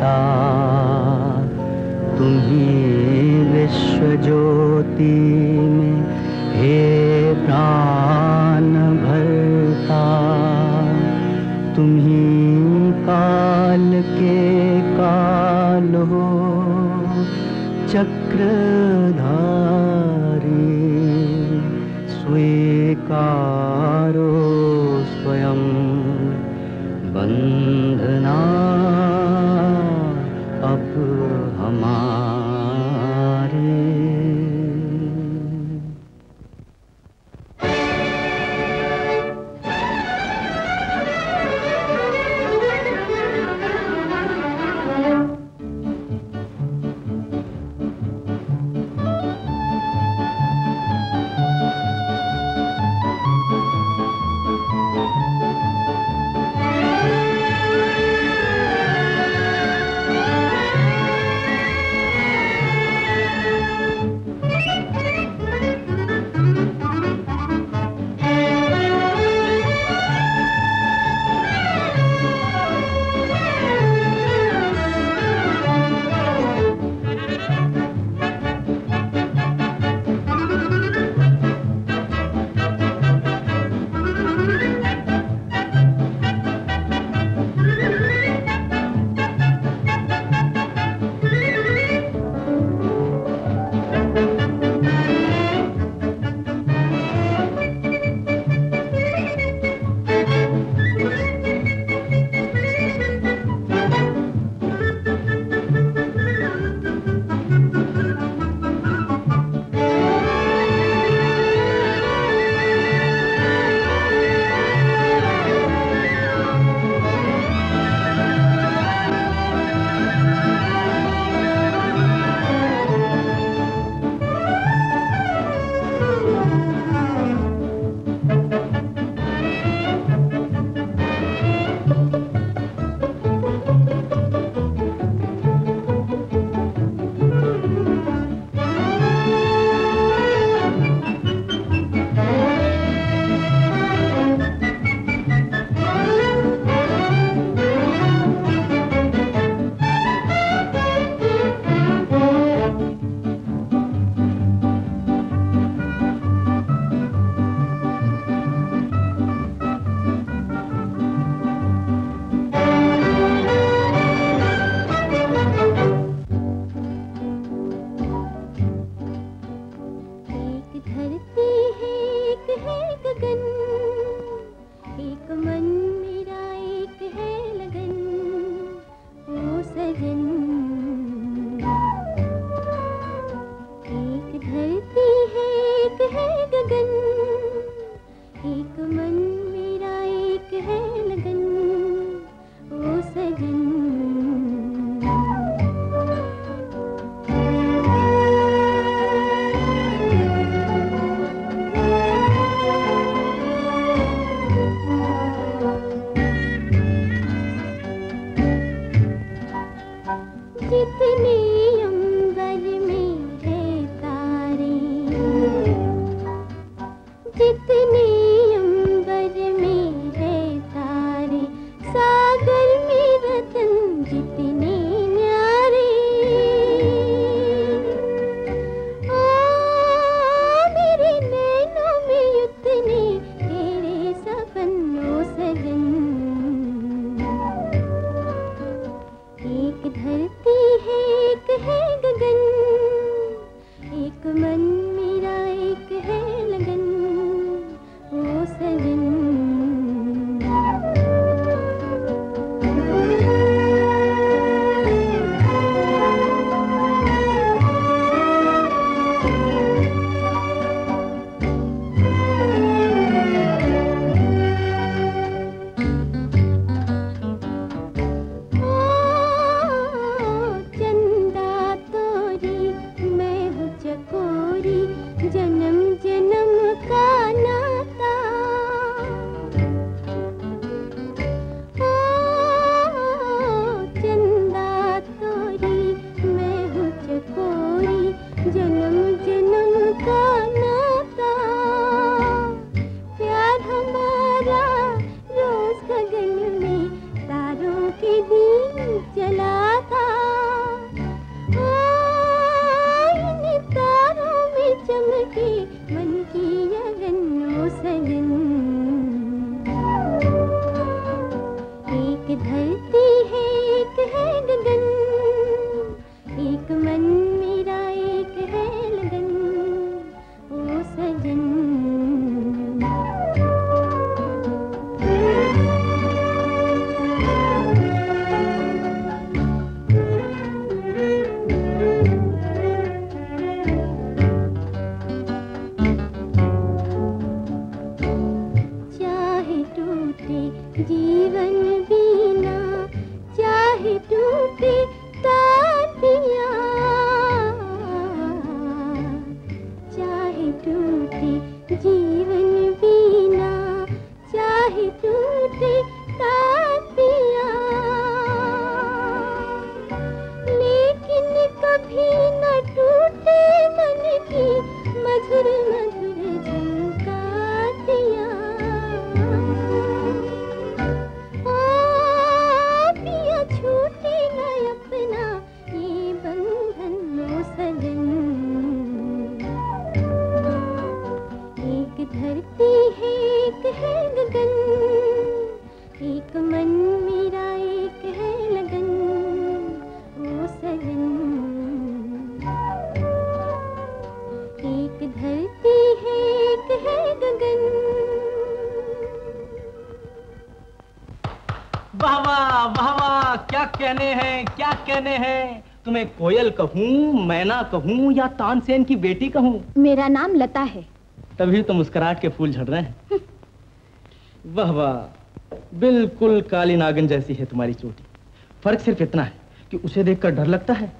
पिता तुम्हें विश्व ज्योति में हे प्राण भरता तुम्ही काल के काल हो चक्र कितनी तुम्हें कोयल कहूँ मैना कहूँ या तानसेन की बेटी कहूँ? मेरा नाम लता है। तभी तो मुस्कुराहट के फूल झड़ रहे हैं। वाह वाह बिल्कुल काली नागिन जैसी है तुम्हारी चोटी। फ़र्क सिर्फ़ इतना है कि उसे देखकर डर लगता है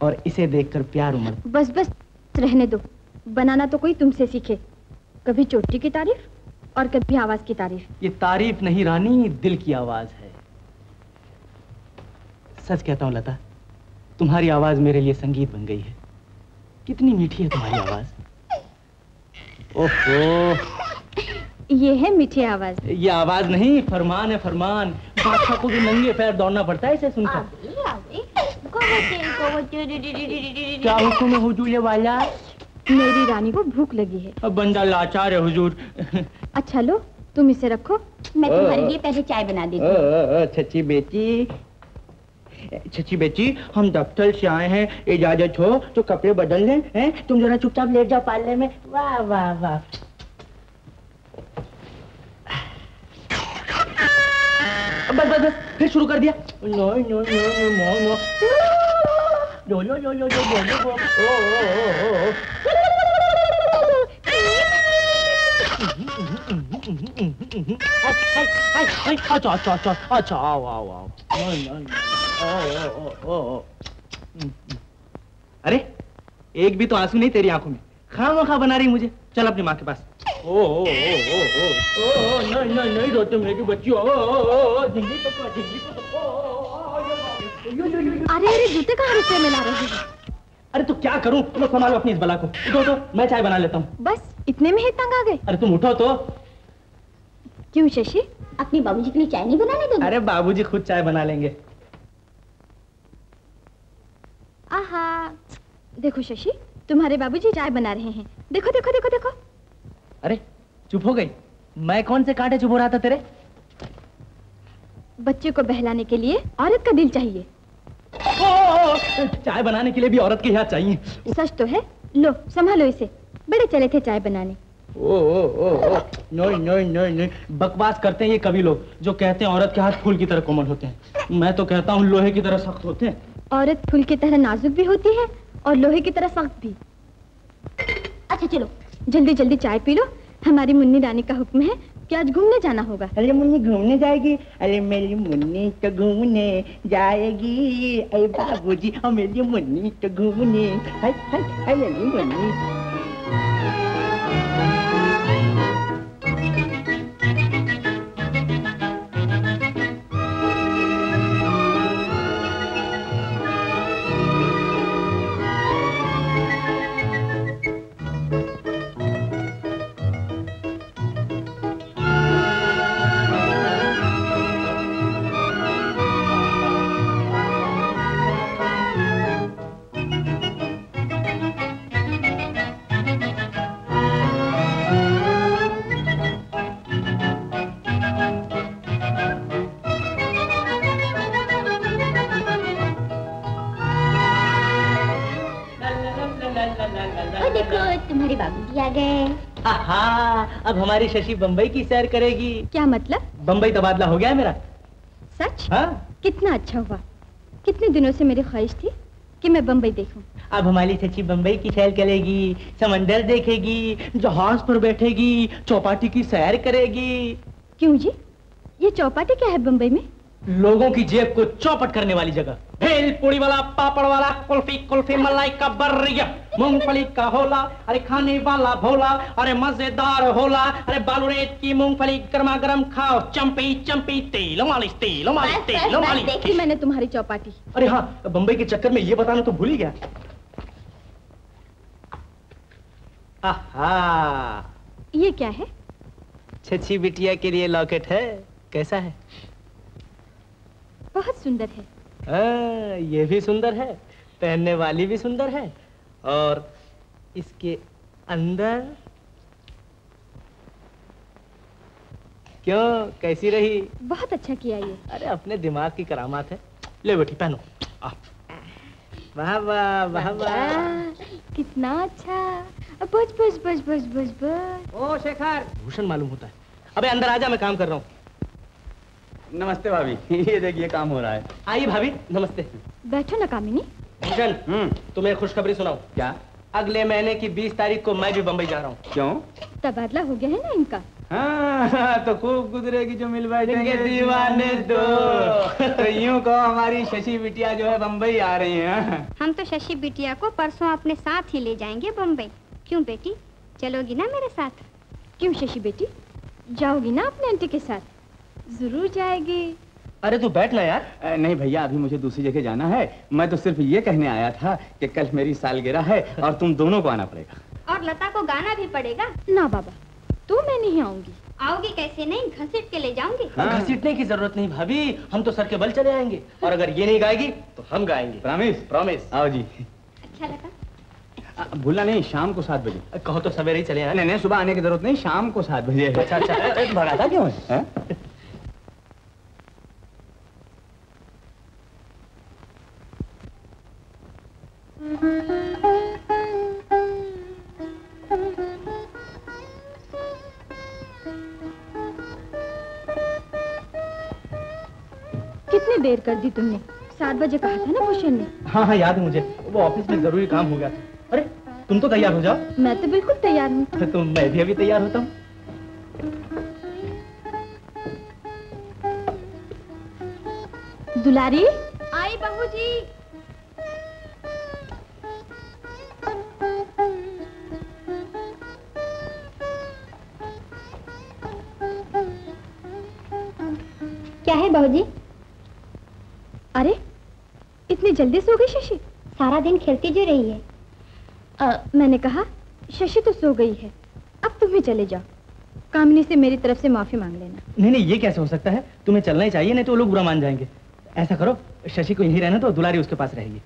और इसे देखकर प्यार उमड़। बस बस रहने दो। बनाना तो कोई तुमसे सीखे। कभी चोटी की तारीफ़ और कभी आवाज़ की तारीफ़। ये तारीफ़ नहीं रानी दिल की आवाज़ है। सच कहता हूँ लता तुम्हारी आवाज़ मेरे लिए संगीत बन गई है। कितनी मीठी है तुम्हारी आवाज़। ओहो। ये है मीठी आवाज़। ये आवाज़ नहीं फरमान है फरमान। बादशाह को भी नंगे पैर दौड़ना पड़ता है इसे सुनकर। क्या हुक्म है हुजूर वाला? मेरी रानी को भूख लगी है। अब बंदा लाचार है हुजूर। अच्छा लो तुम इसे रखो। मैं तुम्हारे लिए पहले चाय बना देती हूँ। ओ, बेटी छची बेची हम दफ्तर से आए हैं इजाज़त हो तो कपड़े बदल लें हैं तुम जरा चुपचाप लेट जाओ पालने में वाह वाह वाह बस बस बस फिर शुरू कर दिया no no no no no no no no no no लो लो लो ओ ओ ओ ओ अच्छा अच्छा अच्छा अच्छा अरे एक भी तो आँसू नहीं तेरी आँखों में खाम खा बना रही मुझे चल अपनी माँ के पास अरे अरे जूते कहाँ रुपये में ला रहे हो अरे तो क्या करूँ तुम संभालो अपनी इस बला को उठो तो मैं चाय बना लेता हूँ बस इतने में ही तंग आ गए अरे तुम उठो तो क्यों शशि? अपनी बाबूजी के लिए चाय नहीं बनाने दोगे? अरे बाबूजी खुद चाय बना लेंगे। आहा देखो शशि तुम्हारे बाबूजी चाय बना रहे हैं। देखो देखो देखो देखो। अरे चुप हो गई। मैं कौन से कांटे चुप हो रहा था तेरे? बच्चे को बहलाने के लिए औरत का दिल चाहिए। ओ, ओ, ओ, चाय बनाने के लिए भी औरत के हाथ चाहिए। सच तो है। लो संभालो इसे। बड़े चले थे चाय बनाने। ओ ओ ओ ओ। नहीं नहीं नहीं नहीं बकवास करते हैं ये कभी लोग जो कहते हैं औरत के हाथ फूल की तरह कोमल होते हैं। मैं तो कहता हूँ लोहे की तरह सख्त होते हैं। औरत फूल की तरह नाजुक भी होती है और लोहे की तरह सख्त भी। अच्छा चलो जल्दी जल्दी चाय पी लो। हमारी मुन्नी रानी का हुक्म है कि आज घूमने जाना होगा। अरे मुन्नी घूमने जाएगी। अरे मेरी मुन्नी तो घूमने जाएगी। अरे बाबूजी और मेरी मुन्नी तो घूमने। हाय हाय हाय मेरी मुन्नी। अब हमारी शशि बम्बई की सैर करेगी। क्या मतलब? बम्बई तबादला हो गया है मेरा। सच? हाँ? कितना अच्छा हुआ। कितने दिनों से मेरी ख्वाहिश थी कि मैं बम्बई देखूँ। अब हमारी शशि बम्बई की सैर करेगी समंदर देखेगी जहाज़ पर बैठेगी चौपाटी की सैर करेगी। क्यों जी? ये चौपाटी क्या है बम्बई में? लोगों की जेब को चौपट करने वाली जगह। भेल पूड़ी वाला पापड़ वाला कुल्फी कुल्फी मलाई का बर्रिया मूंगफली का होला अरे खाने वाला भोला अरे मज़ेदार होला अरे बालूरेत की मूंगफली गर्मा गर्म खाओ चंपी चंपी तेल मालिश तेल मालिश तेल मालिश देखी मैंने तुम्हारी चौपाटी। अरे हाँ बम्बई के चक्कर में ये बताना तो भूल ही गया। आहा। ये क्या है? छछी बिटिया के लिए लॉकेट है कैसा है? बहुत सुंदर है। हाँ, ये भी सुंदर है पहनने वाली भी सुंदर है। और इसके अंदर क्यों कैसी रही? बहुत अच्छा किया ये। अरे अपने दिमाग की करामात है। ले बेटी पहनो। वाह वाह वाह वाह। कितना अच्छा। बस बस बस बस बस बस। ओ शेखर। भूषण मालूम होता है। अबे अंदर आजा मैं काम कर रहा हूँ। नमस्ते भाभी। ये देखिए काम हो रहा है। आइए भाभी नमस्ते। बैठो ना कामिनी। भूषण हम्म तुम्हें खुशखबरी सुनाऊं। क्या? अगले महीने की 20 तारीख को मैं भी बम्बई जा रहा हूँ। क्यों? तबादला हो गया है ना इनका? हाँ तो खूब गुजरेगी जो मिल बैठेंगे दीवाने दो। तो यूँ कहो हमारी शशि बिटिया जो है बम्बई आ रही हैं। हम तो शशि बिटिया को परसों अपने साथ ही ले जाएँगे बम्बई क्यों बेटी? चलोगी ना मेरे साथ? क्यों शशि बेटी? जाओगी ना अपने आंटी के साथ? ज़रूर जाएगी। अरे तू बैठ ना यार। नहीं भैया अभी मुझे दूसरी जगह जाना है। मैं तो सिर्फ़ ये कहने आया था कि कल मेरी सालगिरह है और तुम दोनों को आना पड़ेगा। और लता को गाना भी पड़ेगा। ना बाबा तू मैं नहीं आऊँगी। आओगी कैसे नहीं? घसीट के ले जाऊँगी। हाँ। घसीटने की ज़रूरत नहीं भाभी हम तो सर के बल चले आएँगे। और अगर ये नहीं गाएगी तो हम गाएँगे। प्रॉमिस प्रॉमिस आओ जी। अच्छा लता। अ, भूलना नहीं शाम को सात बजे। कहो तो सवेरे ही चले आए नहीं नहीं सुबह आने की ज़रूरत नहीं शाम को सात बजे। अच्छा अच्छा। अरे, भगाता क्यों कितनी देर कर दी तुमने? सात बजे कहा था ना भूषण ने? हाँ हाँ याद है मुझे। वो ऑफ़िस में ज़रूरी काम हो गया था। अरे तुम तो तैयार हो जाओ। मैं तो बिल्कुल तैयार हूँ। तो मैं भी अभी तैयार होता हूँ। दुलारी? आई बहू जी। बहू जी अरे इतनी जल्दी सो गई शशि? सारा दिन खेलती जो रही है। अ, मैंने कहा शशि तो सो गई है। अब तुम ही चले जाओ। कामिनी से मेरी तरफ़ से माफ़ी मांग लेना। नहीं नहीं ये कैसे हो सकता है? तुम्हें चलना ही चाहिए नहीं तो वो लोग बुरा मान जाएँगे। ऐसा करो शशि को यहीं रहना तो दुलारी उसके पास रहेगी।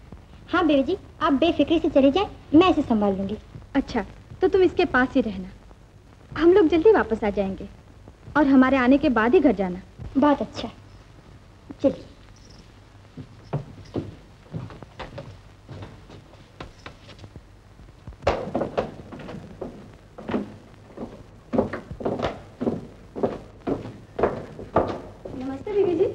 हाँ बेबी जी आप बेफिक्री से चले जाए मैं इसे संभाल लूँगी। अच्छा तो तुम इसके पास ही रहना। हम लोग जल्दी वापस आ जाएँगे। और हमारे आने के बाद ही घर जाना। बहुत अच्छा। चलिए नमस्ते बीबी जी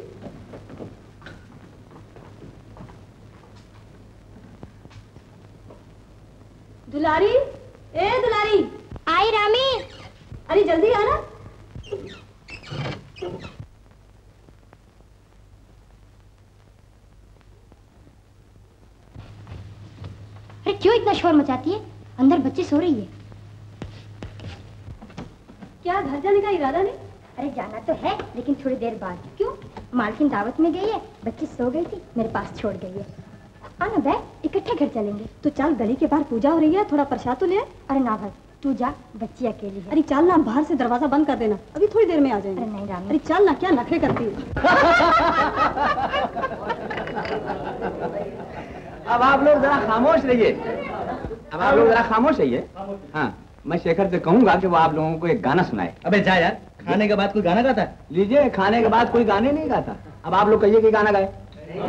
दुलारी ए दुलारी आई रामी अरे जल्दी आना अरे क्यों इतना शोर मचाती है अंदर बच्ची सो रही है। क्या घर जाने का इरादा नहीं? अरे जाना तो है लेकिन थोड़ी देर बाद। क्यों? मालकिन दावत में गई है बच्ची सो गई थी मेरे पास छोड़ गई है। आना बैठ इकट्ठे घर चलेंगे। तो चल गली के बाहर पूजा हो रही है थोड़ा प्रसाद तो ले अरे ना भाई तू जा बच्ची अकेली है। अरे चल ना बाहर से दरवाज़ा बंद कर देना। अभी थोड़ी देर में आ जाएँगे। अरे नहीं रामी अरे चल ना क्या नखरे करती है? अब आप लोग जरा खामोश रहिए। अब आप लोग जरा खामोश रहिए। हाँ मैं शेखर से कहूँगा कि वो आप लोगों को एक गाना सुनाए। अबे जा यार खाने के बाद कोई गाना गाता है? लीजिए खाने के बाद कोई गाने नहीं गाता। अब आप लोग कहिए कि गाना गाए। अरे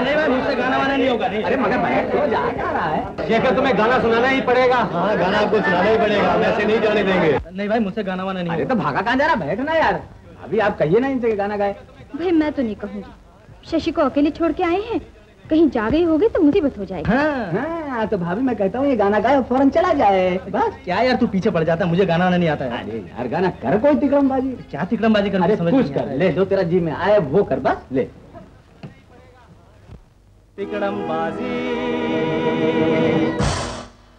नहीं भाई मुझसे गाना वाना नहीं होगा नहीं। अरे मगर बैठ तो जा क्या रहा है? शेखर तुम्हें गाना सुनाना ही पड़ेगा। हाँ गाना आपको सुनाना ही पड़ेगा वैसे नहीं जाने देंगे। नहीं भाई मुझसे गाना वाना नहीं अरे तो भागा कहाँ जा रहा? बैठना यार। अभी आप कहिए ना इनसे गाना गाए। भाई मैं तो नहीं कहूँगी। शशि को अकेले छोड़ के आए हैं? कहीं जा गई होगी तो मुसीबत हो जाएगी। हाँ। हाँ तो भाभी मैं कहता हूँ ये गाना गाए और फ़ौरन चला जाए। बस। क्या यार तू पीछे पड़ जाता है मुझे गाना नहीं आता है अरे यार गाना कर कोई तिकड़मबाजी। क्या तिकड़मबाजी कर अरे कुछ कर ले जो तेरा जी में आए वो कर बस ले। तिकड़मबाजी।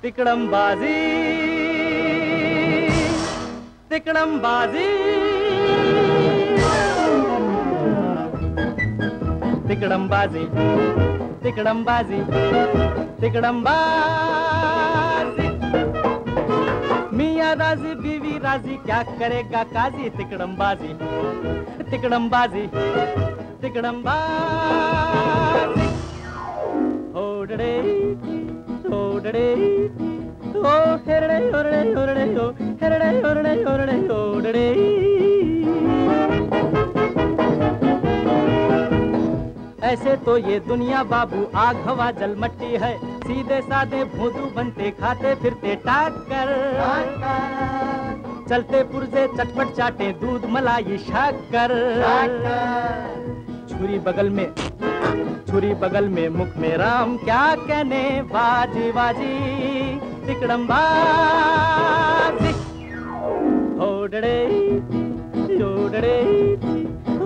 तिकड़मबाजी। तिकड़मबाजी। तिकड़मबाजी। तिकड़मबाजी तिकड़मबाजी मियाँ राज़ी बीवी राज़ी क्या करेगा काजी तिकड़मबाजी तिकड़मबाजी तिकड़मबाजी ओडड़े ओडड़े ओ हेरड़े ओरड़े ओरड़े ओ हेरड़े ओरड़े ओरड़े ओडड़े ऐसे तो ये दुनिया बाबू आग हवा जल मट्टी है सीधे साधे भोदू बनते खाते फिरते टाकर चलते पुरजे चटपट चाटे दूध मलाई शक्कर छुरी बगल में छुरी बगल में मुख में राम क्या कहने बाजी बाजी तिकड़मबाजी ओडड़े ओडड़े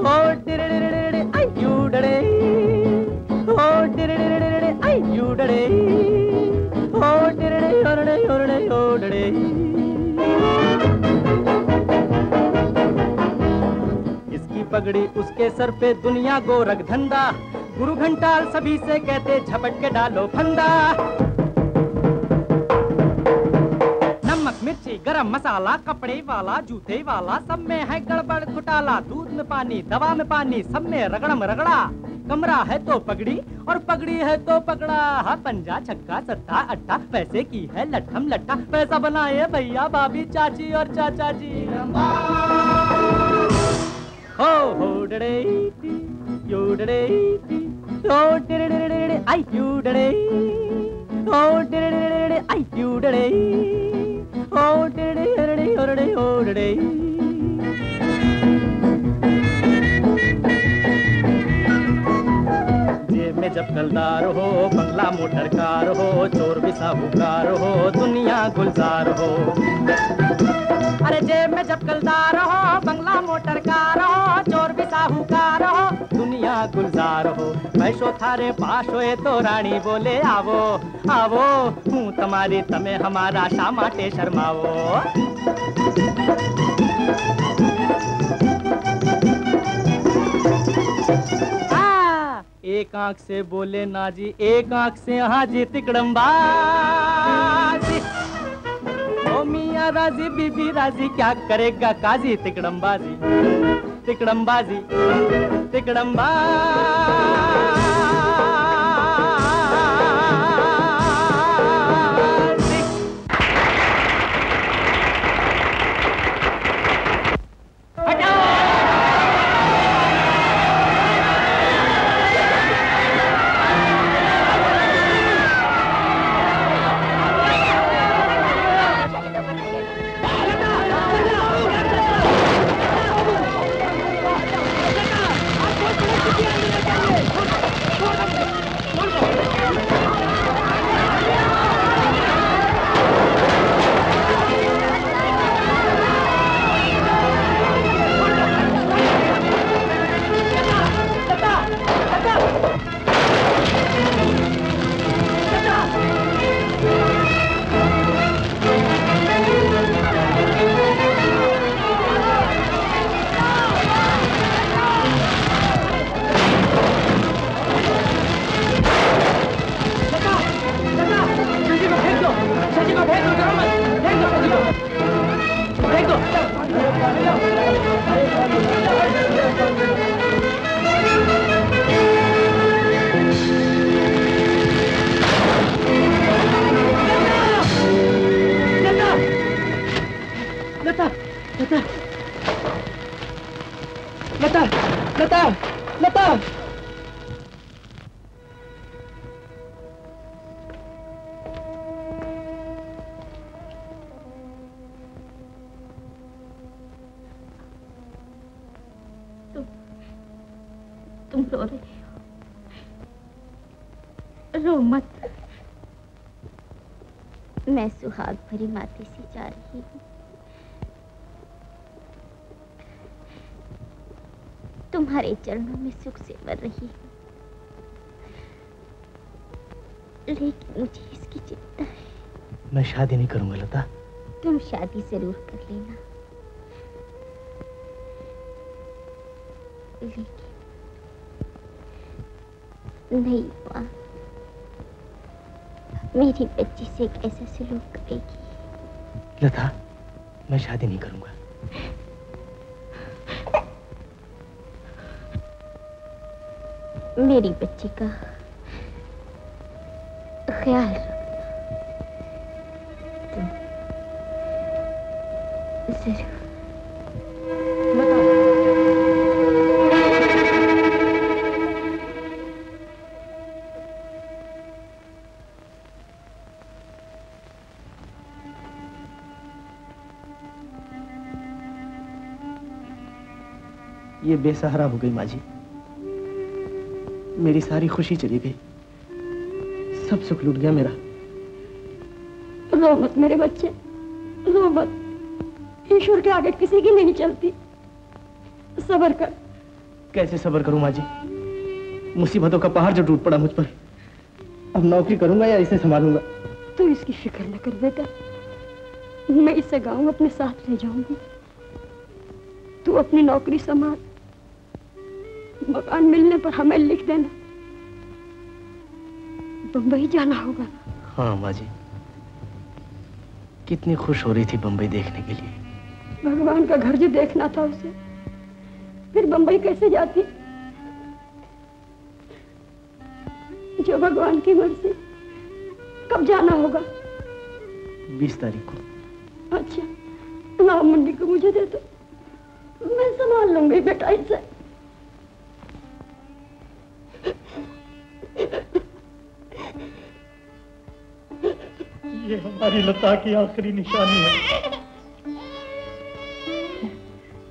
ओ यूडड़े ओ डिरडिरडिरडि, आई यूडड़े ओ डिरडि ओरड़े ओरड़े डड़े इसकी पगड़ी उसके सर पे दुनिया गोरख धंधा। गुरु घंटाल सभी से कहते झपट के डालो फंदा। मिर्ची, गरम मसाला, कपड़े वाला, जूते वाला, सब में है गड़बड़, घोटाला, दूध में पानी, दवा में पानी, सब में रगड़म रगड़ा। कमरा है तो पगड़ी, और पगड़ी है तो पगड़ा। हाँ पंजा, छक्का, सट्टा, अट्टा, पैसे की है लट्ठम लट्ठा पैसा बनाए भैया, भाभी, चाची और चाचा जी। हो हो डड़े यू डड़े डड़े आई, यू डड़े डड़े आई, यू डड़े हो डड़े डड़े ओरड़े में जब कलदार हो बंगला मोटर कार हो, चोर भी साहूकार हो, दुनिया गुलजार हो। अरे जेब में जब कलदार हो, बंगला मोटर कार हो, चोर भी साहूकार हो, दुनिया गुलजार हो। पैसो थारे पास होए तो रानी बोले, आवो आवो, हूँ तुम्हारी, तमे हमारा शामाटे शर्माओ एक आँख से बोले ना जी एक आँख से हाँ जी तिकड़म्बा ओ मियाँ राज़ी, बीबी राज़ी, क्या करेगा काजी तिकड़म्बाजी तिकड़म्बाजी तिकड़मबाजी भरी माथे से जा रही हूँ। तुम्हारे चरणों में सुख से मर रही हूँ। लेकिन मुझे इसकी चिंता है। मैं शादी नहीं करूँगा लता। तुम शादी ज़रूर कर लेना। लेकिन नहीं माँ मेरी बच्ची से कैसा सलूक करेगी। लता मैं शादी नहीं करूँगा। मेरी बच्ची का बेसहारा हो गई माँ जी। मेरी सारी खुशी चली गई। सब सुख लूट गया मेरा। रो मत मेरे बच्चे रो मत ईश्वर के आगे किसी की नहीं चलती। सबर कर। कैसे सबर करूँ माँ जी? मुसीबतों का पहाड़ जो टूट पड़ा मुझ पर। अब नौकरी करूँगा या इसे संभालूँगा? तू इसकी फ़िक्र न कर बेटा। मैं इसे गाँव अपने साथ ले जाऊँगी। तू अपनी नौकरी संभाल। मकान मिलने पर हमें लिख देना। बम्बई जाना होगा। हाँ माँ जी कितनी खुश हो रही थी बम्बई देखने के लिए। भगवान का घर जो देखना था उसे फिर बम्बई कैसे जाती? जो भगवान की मर्ज़ी कब जाना होगा? बीस तारीख को। अच्छा लाओ मुंडी को मुझे दे दो। मैं संभाल लूँगी बेटा इसे। हमारी लता की आखिरी निशानी है।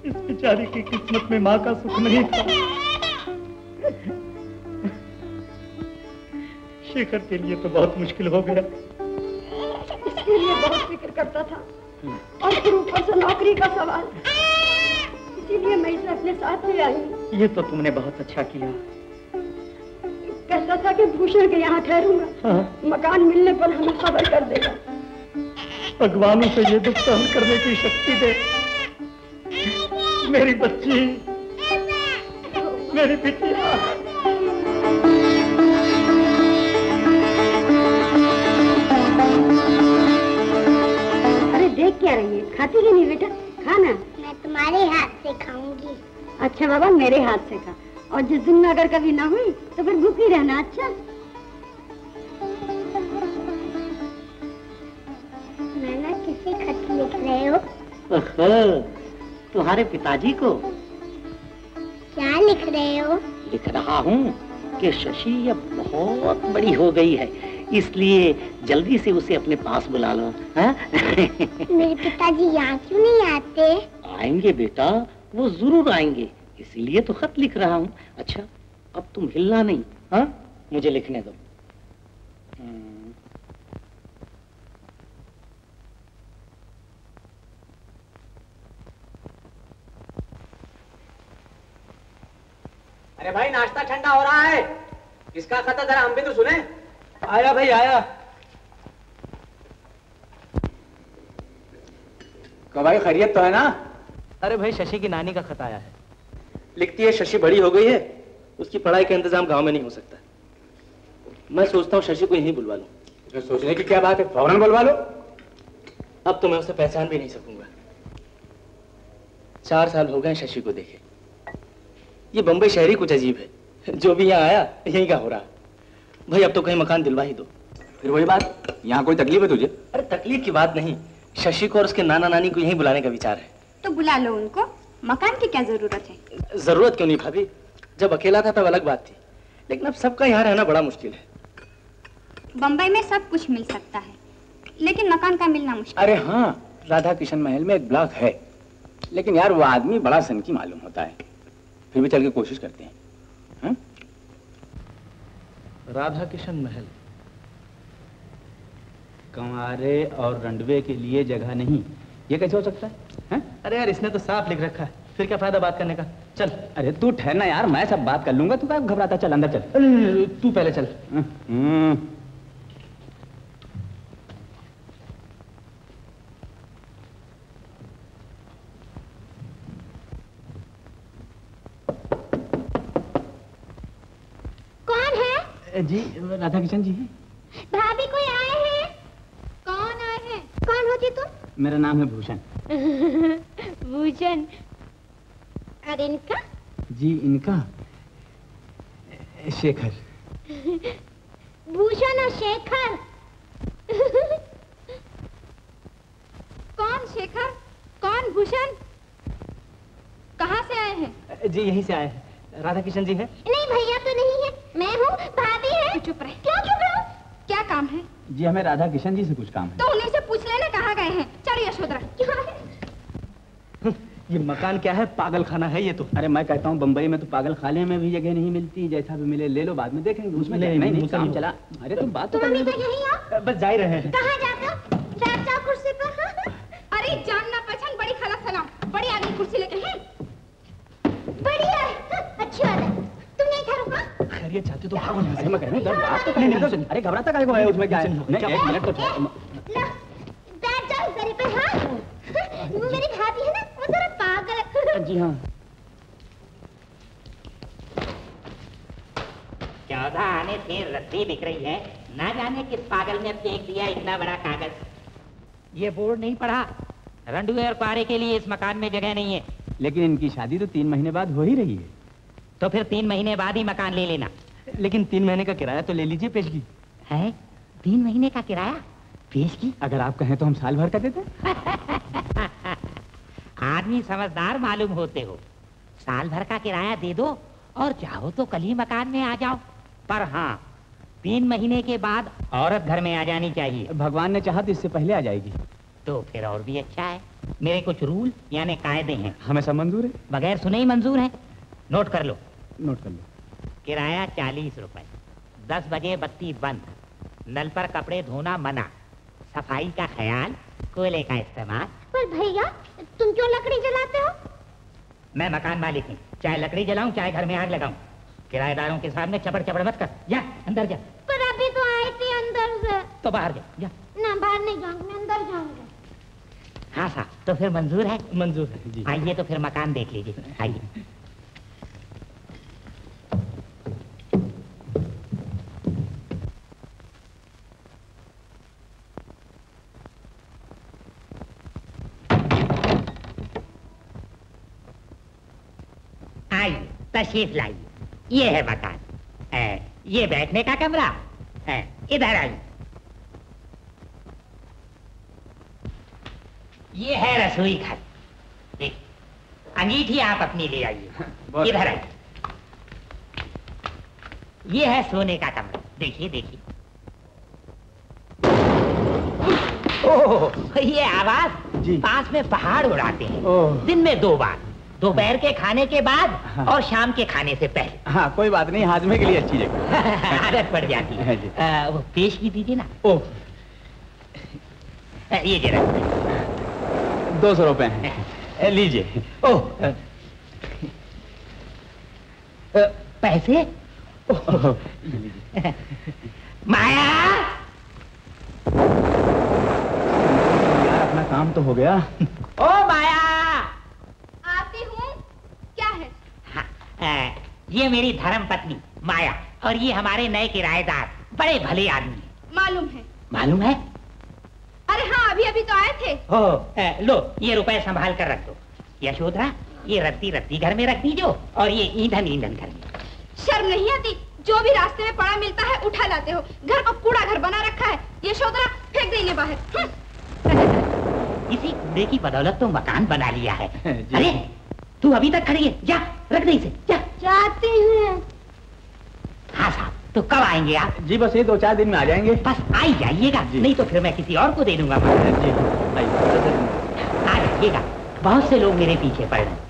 इस बेचारी की किस्मत में माँ का सुख नहीं था। शेखर के लिए तो बहुत मुश्किल हो गया। इसके लिए बहुत फ़िक्र करता था। और फिर ऊपर से नौकरी का सवाल। इसीलिए मैं इसे अपने साथ ले आई। ये तो तुमने बहुत अच्छा किया। कहता था कि भूषण के यहाँ ठहरूँगा। हाँ, मकान मिलने पर हमें खबर कर देगा। भगवान उसे ये दुख सहन करने की शक्ति दे। मेरी बच्ची मेरी बिटिया। अरे देख क्या रही है? खाती क्यों नहीं बेटा? खाना मैं तुम्हारे हाथ से खाऊँगी। अच्छा बाबा मेरे हाथ से खा। और जिस दिन में अगर कभी ना हुई तो फिर भूखी रहना अच्छा? हो तुम्हारे पिताजी को? क्या लिख रहे हो? लिख रहा हूँ कि शशि अब बहुत बड़ी हो गई है इसलिए जल्दी से उसे अपने पास बुला लो हाँ? मेरे पिताजी यहाँ क्यों नहीं आते? आएँगे बेटा वो ज़रूर आएँगे इसलिए तो खत लिख रहा हूँ। अच्छा अब तुम हिलना नहीं हाँ? मुझे लिखने दो। अरे भाई नाश्ता ठंडा हो रहा है। किसका खत है जरा हम भी तो सुने। आया भाई आया। तो भाई खैरियत तो है ना? अरे भाई शशि की नानी का खत आया है। लिखती है शशि बड़ी हो गई है। उसकी पढ़ाई का इंतज़ाम गाँव में नहीं हो सकता। मैं सोचता हूँ शशि को यहीं बुलवा लूँ। इसमें सोचने की क्या बात है? फ़ौरन बुलवा लो। अब तो मैं उसे पहचान भी नहीं सकूँगा। चार साल हो गए शशि को देखे। ये बम्बई शहरी कुछ अजीब है। जो भी यहाँ आया यहीं का हो रहा। भाई अब तो कहीं मकान दिलवा ही दो। फिर वही बात यहाँ कोई तकलीफ़ है तुझे? अरे तकलीफ़ की बात नहीं। शशि को और उसके नाना नानी को यहीं बुलाने का विचार है। तो बुला लो उनको। मकान की क्या ज़रूरत है? ज़रूरत क्यों नहीं भाभी? जब अकेला था तब अलग बात थी। लेकिन अब सबका यहाँ रहना बड़ा मुश्किल है। बम्बई में सब कुछ मिल सकता है। लेकिन मकान का मिलना मुश्किल अरे हाँ। राधा किशन महल में एक ब्लॉक है। लेकिन यार वो आदमी बड़ा सन की मालूम होता है। फिर भी चल के कोशिश करते हैं। हाँ? राधा किशन महल। कंवारे और रंडवे के लिए जगह नहीं। ये कैसे हो सकता है? हैं? अरे यार इसने तो साफ़ लिख रखा है। फिर क्या फ़ायदा बात करने का? चल। अरे तू ठहरना यार मैं सब बात कर लूँगा तू क्या घबराता? चल अंदर चल। तू पहले चल। कौन है? जी राधा किशन जी। भाभी कोई आए हैं? कौन आए हैं? कौन होती तुम? मेरा नाम है भूषण। भूषण। और इनका? जी इनका शेखर। भूषण और शेखर। कौन शेखर? कौन भूषण? कहाँ से आए हैं? जी यहीं से आए हैं। राधा किशन जी है? नहीं भैया तो नहीं है। मैं हूँ भाभी है। चुप रहे। क्यों चुप रहो? क्या काम है? जी हमें राधा किशन जी से कुछ काम है। तो उन्हीं से पूछ लेना कहाँ गए हैं। चलो यशोधरा ये मकान क्या है? पागल खाना है ये तो। अरे मैं कहता हूँ बम्बई में तो पागल खाने में भी जगह नहीं मिलती। जैसा भी मिले ले लो बाद में देखेंगे। उसमें नहीं, नहीं नहीं, नहीं मुझसे काम नहीं। चला। अरे तुम बात तो यहीं आओ बस जा ही रहे हैं। कहाँ जाते हो बैठ जाओ कुर्सी पर अरे जानना पहचान बड़ी खाला सलाम बड़ी आदमी कुर्सी लेके हैं बढ़िया है अच्छी बात है तुम नहीं था रुका खैरियत चाहते तो भागो यहाँ से। मैं कह रहा हूँ इधर बात तो करने दो। अरे घबराता काहे को है उसमें क्या है? नहीं एक मिनट तो बैठ जाओ मेरे पे हाँ? वो मेरी भाभी है ना वो जरा पागल है। जी हाँ। चौदह आने से रस्सी बिक रही है। ना जाने किस पागल ने फेंक दिया इतना बड़ा कागज़। ये बोर्ड नहीं पढ़ा। रंडुए और पारे के लिए इस मकान में जगह नहीं है। लेकिन इनकी शादी तो तीन महीने बाद हो ही रही है। तो फिर तीन महीने बाद ही मकान ले लेना। लेकिन तीन महीने का किराया तो ले लीजिए पेशगी। है? तीन महीने का किराया? पेश की अगर आप कहें तो हम साल भर का देते आदमी समझदार मालूम होते हो। साल भर का किराया दे दो और चाहो तो कल ही मकान में आ जाओ। पर हाँ तीन महीने के बाद औरत घर में आ जानी चाहिए। भगवान ने चाहा तो इससे पहले आ जाएगी। तो फिर और भी अच्छा है। मेरे कुछ रूल यानी कायदे हैं। हमें सब मंजूर है। बगैर सुने ही मंजूर है। नोट कर लो। नोट कर लो। किराया चालीस रुपए। दस बजे बत्ती बंद। नल पर कपड़े धोना मना। सफ़ाई का ख्याल कोयले का इस्तेमाल। पर भैया तुम क्यों लकड़ी जलाते हो? मैं मकान मालिक हूँ। चाहे लकड़ी जलाऊं चाहे घर में आग लगाऊँ। किराएदारों के सामने चपड़ चपड़ मत कर। जा अंदर जा। पर अभी तो आए थे अंदर से। तो बाहर जा जा। ना बाहर नहीं जाऊँगी मैं अंदर जाऊँगी। हाँ साहब तो फिर मंजूर है? मंजूर है आइए तो फिर मकान देख लीजिए। आइए आइए तशरीफ़ लाइए ये है मकान। ए, ये बैठने का कमरा। ए, इधर आइए ये है रसोई घर। अंगीठी आप अपनी ले आइए। इधर आइए ये है सोने का कमरा। देखिए देखिए। ओह। ये आवाज़ पास में पहाड़ उड़ाते हैं। दिन में दो बार। दोपहर के खाने के बाद हाँ। और शाम के खाने से पहले। हाँ कोई बात नहीं हाजमे के लिए अच्छी जगह आदत पड़ जाती है। हाँ जी। आ, वो पेश की दीजिए ना? आ, ये जरा। दो सौ रुपए हैं। लीजिए। आ, पैसे? ओह, माया? यार अपना काम तो हो गया। ओ माया आती हूँ क्या है हाँ, आ, ये मेरी धर्म पत्नी माया और ये हमारे नए किराएदार बड़े भले आदमी। मालूम है। मालूम है? अरे हाँ अभी अभी तो आए थे। हो आ, लो ये रुपए संभाल कर रख दो। यशोधरा ये रद्दी रद्दी घर में रख दीजो और ये ईंधन ईंधन घर में। शर्म नहीं आती। जो भी रास्ते में पड़ा मिलता है उठा लाते हो। घर को कूड़ा घर बना रखा है। यशोधरा फेंक देंगे बाहर। हम्म। इसी कूड़े की बदौलत तो मकान बना लिया है। अरे तू अभी तक खड़ी है जा। रख दे इसे। जा। जाती हैं। हाँ साहब तो कब आएँगे आप? जी बस ये दो चार दिन में आ जाएँगे। बस आई ही जाइएगा नहीं तो फिर मैं किसी और को दे दूँगा। जी आ जाइएगा। बहुत से लोग मेरे पीछे पड़ रहे हैं।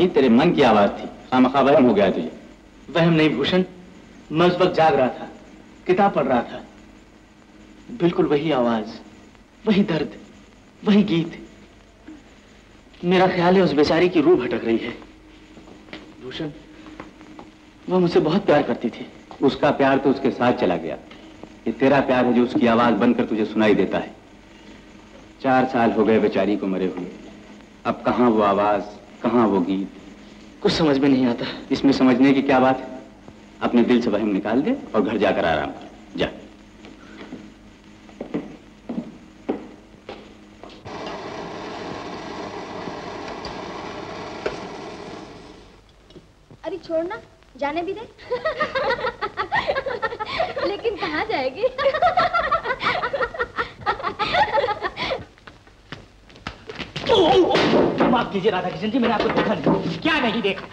नहीं तेरे मन की आवाज़ थी। वहम हो गया तुझे। वहम नहीं भूषण मैं उस वक्त जाग रहा था किताब पढ़ रहा था। बिल्कुल वही आवाज़ वही दर्द वही गीत। मेरा ख्याल है उस बेचारी की रूह भटक रही है। भूषण वह मुझसे बहुत प्यार करती थी। उसका प्यार तो उसके साथ चला गया। ये तेरा प्यार है जो उसकी आवाज़ बनकर तुझे सुनाई देता है। चार साल हो गए बेचारी को मरे हुए। अब कहाँ वो आवाज़? कहाँ वो गीत? कुछ समझ में नहीं आता। इसमें समझने की क्या बात है? अपने दिल से वहम निकाल दे और घर जाकर आराम कर। जा। अरे छोड़ना जाने भी दे। लेकिन कहाँ जाएगी? माफ़ कीजिए राधा किशन जी मैंने आपको देखा नहीं। क्या नहीं देखा?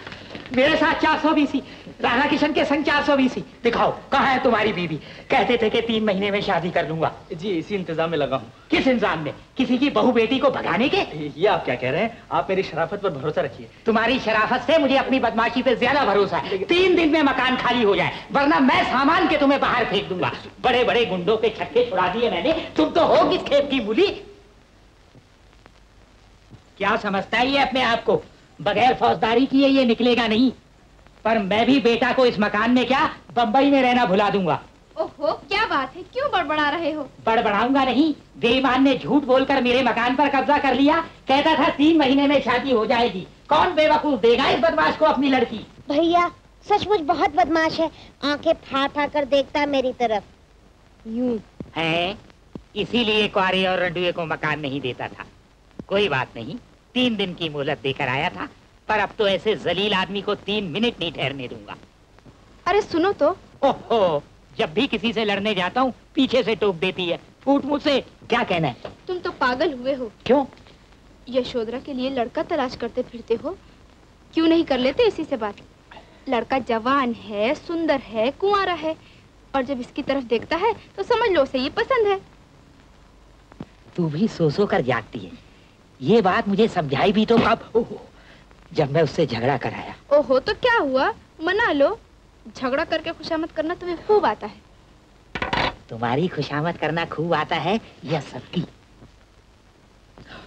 मेरे साथ चार सौ बीसी। राधा किशन के संग चार सौ बीसी। दिखाओ कहाँ है तुम्हारी बीवी? कहते थे कि तीन महीने में शादी कर लूँगा। जी इसी इंतज़ाम में लगा हूँ। किस इंसान में? किसी की बहू बेटी को भगाने के? ये आप क्या कह रहे हैं? आप मेरी शराफत पर भरोसा रखिए। तुम्हारी शराफत से मुझे अपनी बदमाशी पे ज़्यादा भरोसा है। तीन दिन में मकान खाली हो जाए वरना मैं सामान के तुम्हें बाहर फेंक दूँगा। बड़े बड़े गुंडों के छक्के छुड़ा दिए मैंने। तुम तो हो किस खेप की मूली? क्या समझता है ये अपने आप को? बगैर फौजदारी किए ये निकलेगा नहीं। पर मैं भी बेटा को इस मकान में क्या बम्बई में रहना भुला दूँगा। ओहो क्या बात है? क्यों बड़बड़ा रहे हो? बड़बड़ाऊँगा नहीं। बेईमान ने झूठ बोलकर मेरे मकान पर कब्जा कर लिया। कहता था तीन महीने में शादी हो जाएगी। कौन बेवकूफ़ देगा इस बदमाश को अपनी लड़की? भैया सचमुच बहुत बदमाश है। आँखें फाड़ फाड़ कर देखता है मेरी तरफ़। यूँ। है? इसीलिए कुआरे और रंडुए को मकान नहीं देता था। कोई बात नहीं। तीन दिन की मोहलत देकर आया था पर अब तो ऐसे जलील आदमी को तीन मिनट नहीं ठहरने दूँगा। अरे सुनो तो। ओहो जब भी किसी से लड़ने जाता हूँ पीछे से टोक देती है। फूट मुझसे क्या कहना है? तुम तो पागल हुए हो। क्यों? यशोधरा के लिए लड़का तलाश करते फिरते हो। क्यों नहीं कर लेते इसी से बात? लड़का जवान है सुंदर है कुंवारा है और जब इसकी तरफ़ देखता है तो समझ लो उसे ये पसंद है। तू भी सो सो कर जागती है। ये बात मुझे समझाई भी तो कब? ओहो, जब मैं उससे झगड़ा कराया। ओहो तो क्या हुआ? मना लो। झगड़ा करके खुशामद करना तुम्हें खूब आता है। तुम्हारी खुशामद करना खूब आता है यह सबकी।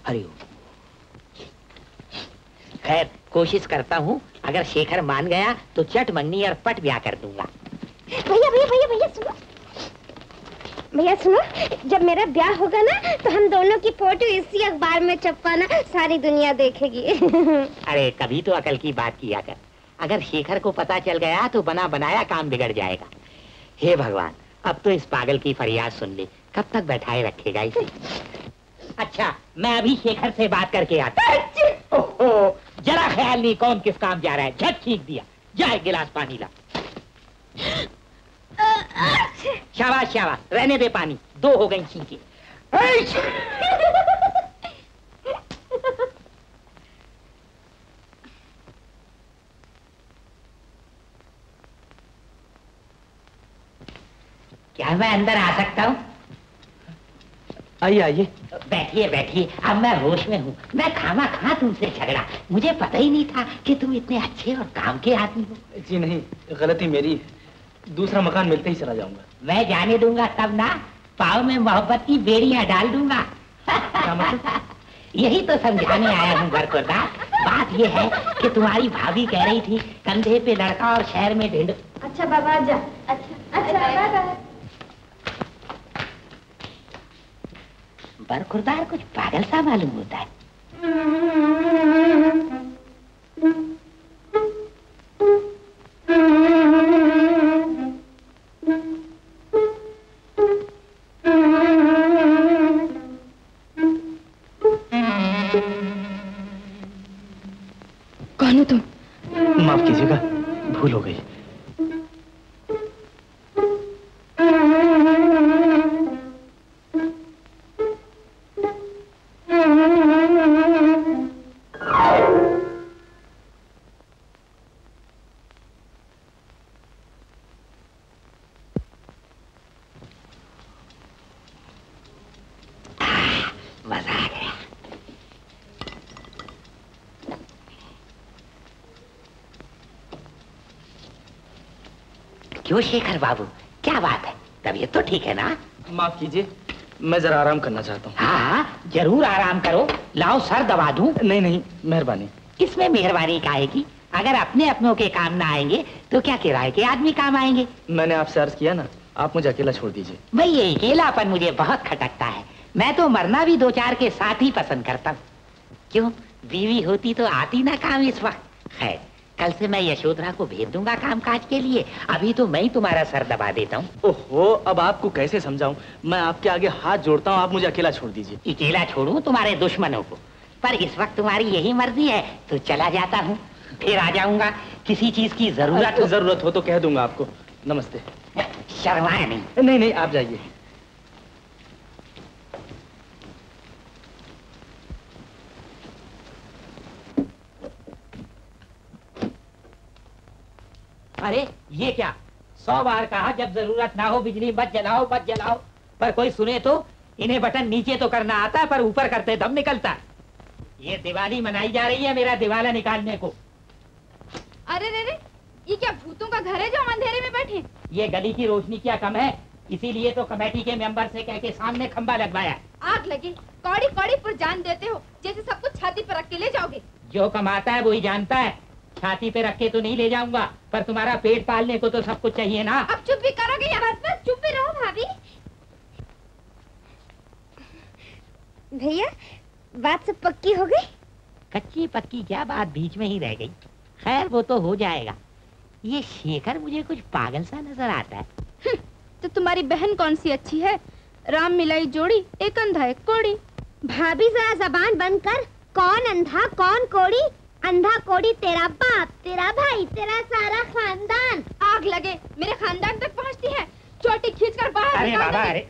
हरिओम। खैर कोशिश करता हूँ अगर शेखर मान गया तो चट मंगनी और पट ब्याह कर दूँगा। भैया भैया भैया भैया सुनो। भैया सुनो जब मेरा ब्याह होगा ना तो हम दोनों की फ़ोटो इसी अखबार में छपवाना सारी दुनिया देखेगी। अरे कभी तो अकल की बात किया कर। अगर शेखर को पता चल गया तो बना बनाया काम बिगड़ जाएगा। हे भगवान अब तो इस पागल की फरियाद सुन ले। कब तक बैठाए रखेगा इसे? अच्छा मैं अभी शेखर से बात करके आता ओहो जरा ख्याल नहीं कौन किस काम जा रहा है। झट छींक दिया। जा एक गिलास पानी ला। शाबाश शाबाश। रहने दे पानी। दो हो गई छींके। क्या मैं अंदर आ सकता हूँ? आइए आइए। बैठिए बैठिए। अब मैं होश में हूँ। मैं खामा खा तुमसे झगड़ा। मुझे पता ही नहीं था कि तुम इतने अच्छे और काम के आदमी हो। जी नहीं गलती मेरी है। दूसरा मकान मिलते ही चला जाऊँगा। मैं जाने दूँगा तब ना पाव में मोहब्बत की बेड़ियाँ डाल दूँगा। मतलब? यही तो समझाने आया हूँ घर को बात ये है कि तुम्हारी भाभी कह रही थी कंधे पे लड़का और शहर में ढिंड। अच्छा बाबा जा। अच्छा अच्छा बाय बाय बरखुरदार कुछ पागल सा मालूम होता है। क्यों शेखर बाबू क्या बात है? तबीयत तो ठीक है ना? माफ़ कीजिए मैं जरा आराम करना चाहता हूँ। हाँ हाँ ज़रूर आराम करो। लाओ सर दबा दूँ। नहीं नहीं मेहरबानी। इसमें मेहरबानी काहे की अगर अपने अपनों के काम ना आएँगे तो क्या किराए के आदमी काम आएँगे? मैंने आपसे अर्ज़ किया ना आप मुझे अकेला छोड़ दीजिए। भाई ये अकेलापन मुझे बहुत खटकता है। मैं तो मरना भी दो चार के साथ ही पसंद करता हूँ। क्यों? बीवी होती तो आती ना काम इस वक्त। खैर कल से मैं यशोधरा को भेज दूँगा काम काज के लिए। अभी तो मैं ही तुम्हारा सर दबा देता हूँ। ओहो अब आपको कैसे समझाऊं? मैं आपके आगे हाथ जोड़ता हूँ आप मुझे अकेला छोड़ दीजिए। अकेला छोड़ू तुम्हारे दुश्मनों को? पर इस वक्त तुम्हारी यही मर्ज़ी है तो चला जाता हूँ। फिर आ जाऊँगा। किसी चीज़ की ज़रूरत हो ज़रूरत हो तो कह दूँगा आपको। नमस्ते। शर्माए नहीं। नहीं नहीं आप जाइए। अरे ये क्या? सौ बार कहा जब ज़रूरत ना हो बिजली मत जलाओ मत जलाओ। पर कोई सुने तो इन्हें बटन नीचे तो करना आता पर ऊपर करते दम निकलता ये दिवाली मनाई जा रही है मेरा दिवाला निकालने को। अरे रे रे ये क्या भूतों का घर है जो हम अंधेरे में बैठे? ये गली की रोशनी क्या कम है? इसीलिए तो कमेटी के मेंबर से कह के सामने खंबा लगवाया। आग लगी कौड़ी कौड़ी पर जान देते हो जैसे सब कुछ छाती पर रख के ले जाओगे। जो कमाता है वही जानता है। छाती पे रख के तो नहीं ले जाऊँगा पर तुम्हारा पेट पालने को तो सब कुछ चाहिए ना। अब चुप भी करोगे या बस बस चुप भी रहो भाभी। भैया बात सब पक्की हो गई? कच्ची पक्की क्या बात बीच में ही रह गई। खैर वो तो हो जाएगा। ये शेखर मुझे कुछ पागल सा नज़र आता है। तो तुम्हारी बहन कौन सी अच्छी है? राम मिलाई जोड़ी एक अंधा एक कोड़ी। भाभी जरा जबान बंद कर कौन अंधा कौन कोड़ी? अंधा कोड़ी तेरा बाप तेरा भाई तेरा सारा खानदान। आग लगे मेरे खानदान तक पहुँचती है। चोटी खींचकर बाहर अरे बाबा, अरे,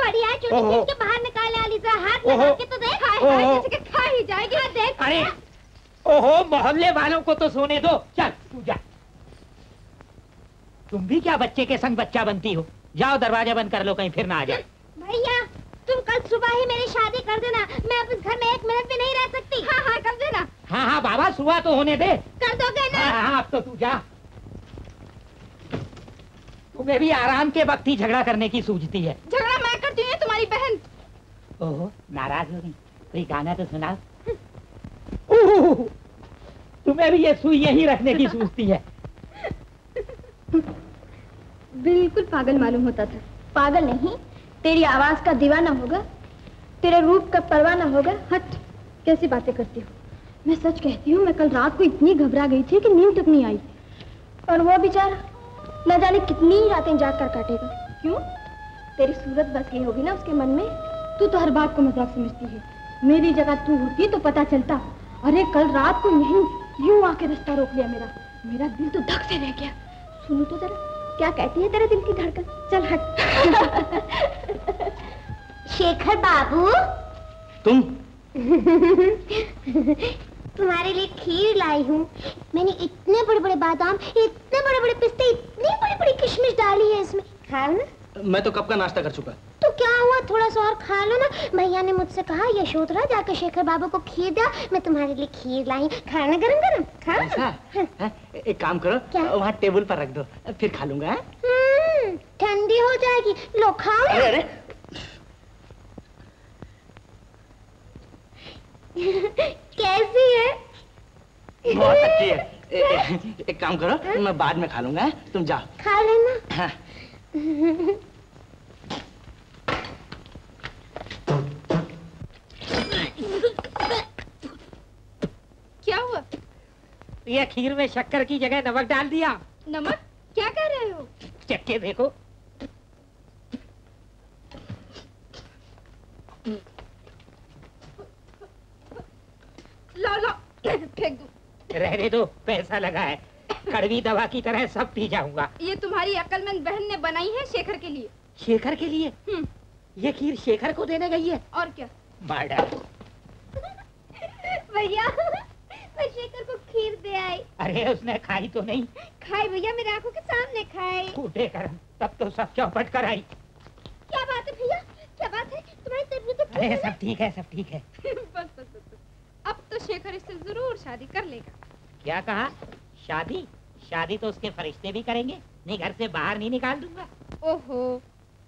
बढ़िया चोटी खींच के बाहर निकाल आली जरा हाथ लगा के तो देख। हाय हाय जैसे कि खा ही जाएगी। हाँ, देख। अरे ओहो मोहल्ले वालों को तो सोने दो। चल तू जा। तुम भी क्या बच्चे के संग बच्चा बनती हो? जाओ दरवाज़ा बंद कर लो कहीं फिर ना आ जाए। भैया तुम कल सुबह ही मेरी शादी कर देना। मैं अब इस घर में एक मिनट भी नहीं रह सकती। हाँ हाँ कर देना। हाँ हाँ बाबा सुबह तो होने दे। कर दोगे ना? हाँ हाँ अब तो तू जा। तुम्हें भी आराम के वक्त ही झगड़ा करने की सूझती है। झगड़ा मैं करती हूँ तुम्हारी बहन। ओहो नाराज़ हो गई कोई गाना तो सुना तुम्हें भी ये सुई यही रखने की सूझती है। बिल्कुल पागल मालूम होता था। पागल नहीं तेरी आवाज़ का दीवाना होगा, तेरे रूप का परवाना होगा। हट, कैसी बातें करती हो? मैं सच कहती हूँ, मैं कल रात को इतनी घबरा गई थी कि नींद तक नहीं आई। और वो बेचारा, न जाने कितनी रातें जाग कर काटेगा। क्यों? तेरी सूरत बस गई होगी ना उसके मन में, तू तो हर बात को मज़ाक समझती है। मेरी जगह तू होती तो पता चलता। अरे, कल रात को यहीं यूँ आके रास्ता रोक लिया मेरा। मेरा दिल तो धक से रह गया। सुनो तो जरा। क्या कहती है तेरे दिल की धड़कन? चल हट। शेखर बाबू। तुम? तुम्हारे लिए खीर लाई हूँ। मैंने इतने बड़े बड़े बादाम इतने बड़े बड़े पिस्ते इतनी बड़ी बड़ी किशमिश डाली है इसमें। खाओ ना। मैं तो कब का नाश्ता कर चुका। तो क्या हुआ? थोड़ा सा और खा लो ना। भैया ने मुझसे कहा यशोधरा जाकर शेखर बाबू को खीर दिया मैं तुम्हारे लिए खीर लाई खाना गरम गरम खा हाँ, एक काम करो क्या? वहाँ टेबल पर रख दो फिर खा लूँगा हाँ? हम्म, ठंडी हो जाएगी। लो खाओ अरे अरे। कैसी है? बहुत अच्छी है। ए, ए, एक काम करो मैं बाद में खा लूँगा हाँ? तुम जाओ। खा लेना। हाँ। क्या हुआ? ये खीर में शक्कर की जगह नमक डाल दिया। नमक? क्या कह रहे हो? चक्के देखो। लो लो फेंक दो। रहने दो पैसा लगा है। कड़वी दवा की तरह सब पी जाऊँगा। ये तुम्हारी अक्लमंद बहन ने बनाई है शेखर के लिए। शेखर के लिए? हम्म, ये खीर शेखर को देने गई है? और क्या? मार डाल भैया मैं शेखर को खीर दे आई। अरे उसने खाई तो नहीं। खाई भैया मेरे आँखों के सामने खाए फूटे करम तब तो सब चौपट कर आई? क्या बात है भैया? क्या बात है? तुम्हारी तबीयत तो अरे सब ठीक है सब ठीक है। बस बस बस बस। अब तो शेखर इससे ज़रूर शादी कर लेगा। क्या कहा? शादी? शादी तो उसके फरिश्ते भी करेंगे। नहीं घर से बाहर नहीं निकाल दूँगा। ओहो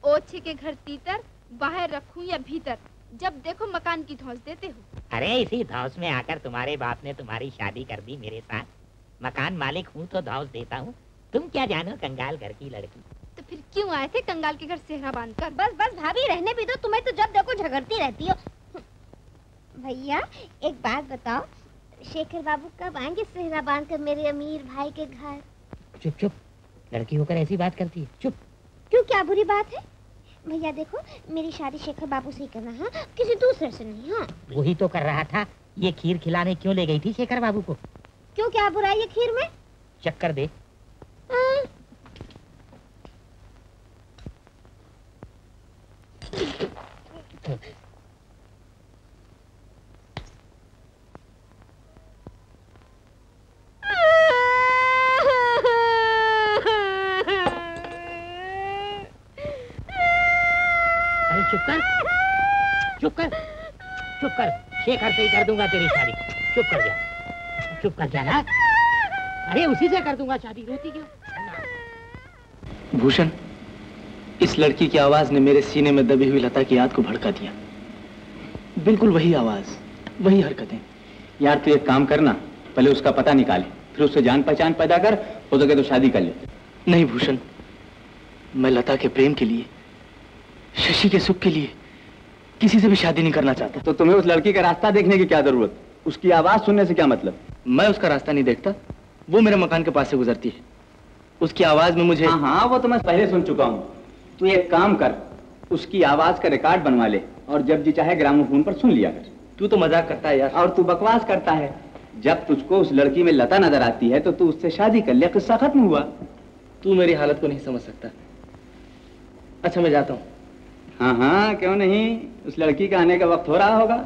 ओछे के घर तीतर बाहर रखूँ या भीतर? जब देखो मकान की धौस देते हो। अरे इसी धौस में आकर तुम्हारे बाप ने तुम्हारी शादी कर दी मेरे साथ। मकान मालिक हूँ तो धौस देता हूँ। तुम क्या जानो कंगाल घर की लड़की? तो फिर क्यों आए थे कंगाल के घर सेहरा बाँध कर बस बस भाभी रहने भी दो। तुम्हें तो जब देखो झगड़ती रहती हो। भैया एक बात बताओ। शेखर बाबू कब आएँगे सेहरा बाँध कर मेरे अमीर भाई के घर? चुप चुप। लड़की होकर ऐसी बात करती है। चुप। क्यों क्या बुरी बात है? भैया देखो मेरी शादी शेखर बाबू से ही करना है किसी दूसरे से नहीं हाँ। वही तो कर रहा था। ये खीर खिलाने क्यों ले गई थी शेखर बाबू को? क्यों क्या बुरा ये खीर में? चक्कर दे। हाँ, चुप कर। चुप कर। चुप कर। शेखर से ही कर दूँगा तेरी शादी। चुप कर जा। चुप कर जा ना। अरे उसी से कर दूँगा शादी। रोती क्यों? भूषण इस लड़की की आवाज़ ने मेरे सीने में दबी हुई लता की याद को भड़का दिया। बिल्कुल वही आवाज़ वही हरकतें। यार तू एक काम करना पहले उसका पता निकाले। फिर उससे जान पहचान पैदा कर हो सके तो शादी कर ले। नहीं भूषण मैं लता के प्रेम के लिए शशि के सुख के लिए किसी से भी शादी नहीं करना चाहता। तो तुम्हें उस लड़की का रास्ता देखने की क्या ज़रूरत? उसकी आवाज़ सुनने से क्या मतलब? मैं उसका रास्ता नहीं देखता। वो मेरे मकान के पास से गुजरती है। उसकी आवाज़ में मुझे हाँ हाँ वो तो मैं पहले सुन चुका हूँ। तू एक काम कर उसकी आवाज़ का रिकॉर्ड बनवा ले और जब जी चाहे ग्रामोफोन पर सुन लिया कर। तू तो मज़ाक करता है यार। और तू बकवास करता है। जब तुझको उस लड़की में लता नज़र आती है तो तू उससे शादी कर लिया किस्सा खत्म हुआ। तू मेरी हालत को नहीं समझ सकता। अच्छा मैं जाता हूँ। हाँ हाँ क्यों नहीं? उस लड़की के आने का वक्त हो रहा होगा।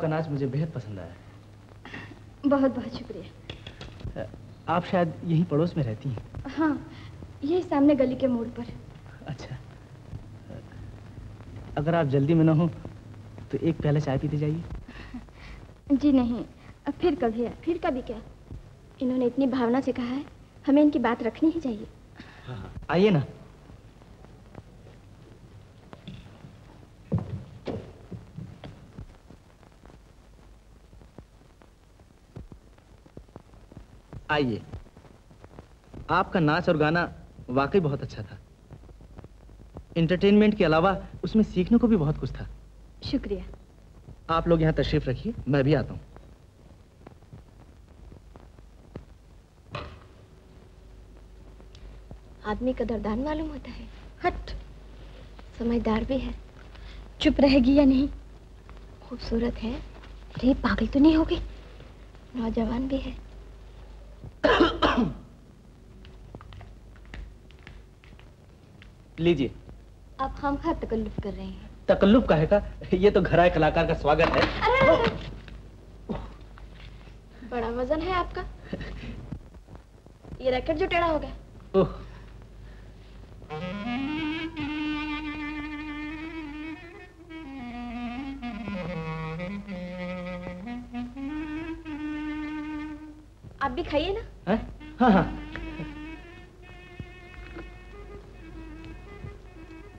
आपका नाच मुझे बेहद पसंद आया। बहुत बहुत शुक्रिया। आप शायद यहीं पड़ोस में रहती हैं। हाँ यही सामने गली के मोड़ पर। अच्छा। अगर आप जल्दी में ना हो तो एक प्याला चाय पीते जाइए। जी नहीं अब फिर कभी फिर कभी क्या? इन्होंने इतनी भावना से कहा है हमें इनकी बात रखनी ही चाहिए। आइए ना। आइए। आपका नाच और गाना वाकई बहुत अच्छा था। इंटरटेनमेंट के अलावा उसमें सीखने को भी बहुत कुछ था। शुक्रिया। आप लोग यहाँ तशरीफ़ रखिए मैं भी आता हूँ। आदमी कदरदान मालूम होता है। हट। समझदार भी है। चुप रहेगी या नहीं? खूबसूरत है। अरे पागल तो नहीं होगी। नौजवान भी है। लीजिए। आप हम खा तकल्लुफ कर रहे हैं। तकल्लुफ का है का? ये तो घर आए कलाकार का स्वागत है। अरे अरे, अरे। बड़ा वज़न है आपका। ये रैकेट जो टेढ़ा हो गया। ओह। आप भी खाइए ना। हैं? हाँ हाँ।